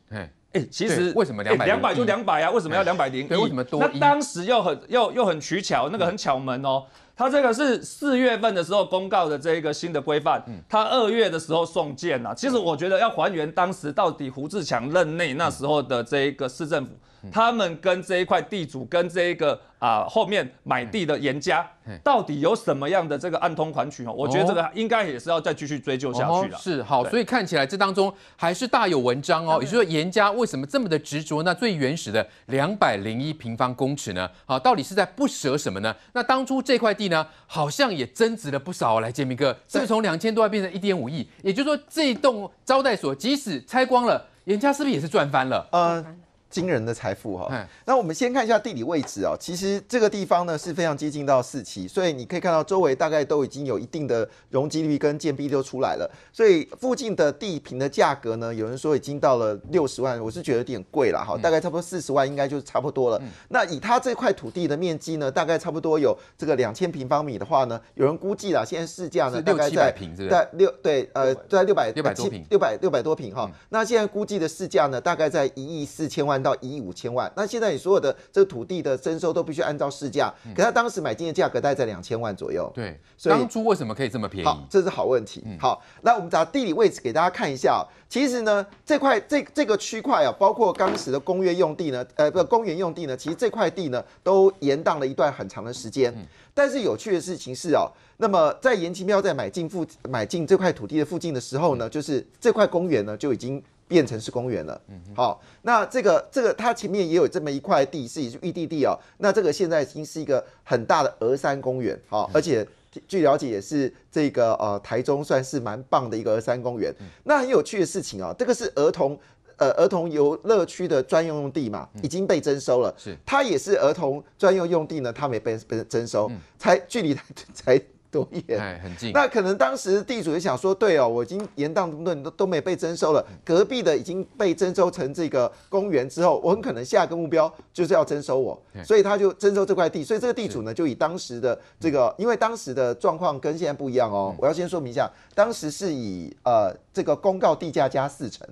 哎，其实为什么两百两百就两百呀？为什么要两百零一？为什么多？那当时又很又又很取巧，那个很巧门哦。他这个是四月份的时候公告的这一个新的规范，他二月的时候送件呐。其实我觉得要还原当时到底胡志强任内那时候的这一个市政府，他们跟这一块地主跟这一个。啊，后面买地的严家到底有什么样的这个暗通款曲哦？我觉得这个应该也是要再继续追究下去了。是好，所以看起来这当中还是大有文章哦。也就是说，严家为什么这么的执着？那最原始的两百零一平方公尺呢？好，到底是在不舍什么呢？那当初这块地呢，好像也增值了不少。来，建明哥，是不是从两千多万变成一点五亿？也就是说，这栋招待所即使拆光了，严家是不是也是赚翻了？呃。惊人的财富哈，那我们先看一下地理位置啊。其实这个地方呢是非常接近到四期，所以你可以看到周围大概都已经有一定的容积率跟建蔽都出来了。所以附近的地坪的价格呢，有人说已经到了六十万，我是觉得有点贵了哈。大概差不多四十万应该就是差不多了。那以它这块土地的面积呢，大概差不多有这个两千平方米的话呢，有人估计了，现在市价呢大概在在六对呃在六百六百多平六百六百多平哈。那现在估计的市价呢，大概在一亿四千万。到一亿五千万，那现在你所有的这个土地的征收都必须按照市价，可他当时买进的价格大概在两千万左右。对，所以当初为什么可以这么便宜？好，这是好问题。好，那我们找地理位置给大家看一下。其实呢，这块这这个区块啊，包括当时的公约用地呢，呃，不，公园用地呢，其实这块地呢都延宕了一段很长的时间。但是有趣的事情是哦，那么在延吉庙在买进附买进这块土地的附近的时候呢，就是这块公园呢就已经。变成是公园了，嗯，好，那这个这个它前面也有这么一块地是也是预地地哦，那这个现在已经是一个很大的峨山公园，好，而且据了解也是这个呃台中算是蛮棒的一个峨山公园。那很有趣的事情啊，这个是儿童呃儿童游乐区的专用用地嘛，已经被征收了，是。它也是儿童专用用地呢，它没被被征收，才距离 才。多远？哎，很近。那可能当时地主也想说，对哦，我已经延宕这么多年都都没被征收了，隔壁的已经被征收成这个公园之后，我很可能下一个目标就是要征收我，所以他就征收这块地。所以这个地主呢，就以当时的这个，因为当时的状况跟现在不一样哦，我要先说明一下，当时是以呃这个公告地价加四成。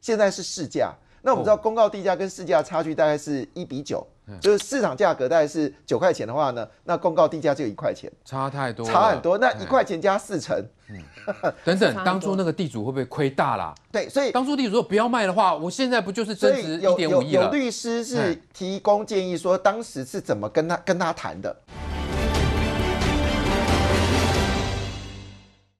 现在是市价。那我们知道公告地价跟市价差距大概是一比九，嗯就是市场价格大概是九块钱的话呢，那公告定价就一块钱，差太多，差很多。那哎一块钱加四成，嗯 等等当初那个地主会不会亏大啦？对，所以当初地主如果不要卖的话，我现在不就是增值一点五亿了？有律师是哎提供建议说，当时是怎么跟他跟他谈的。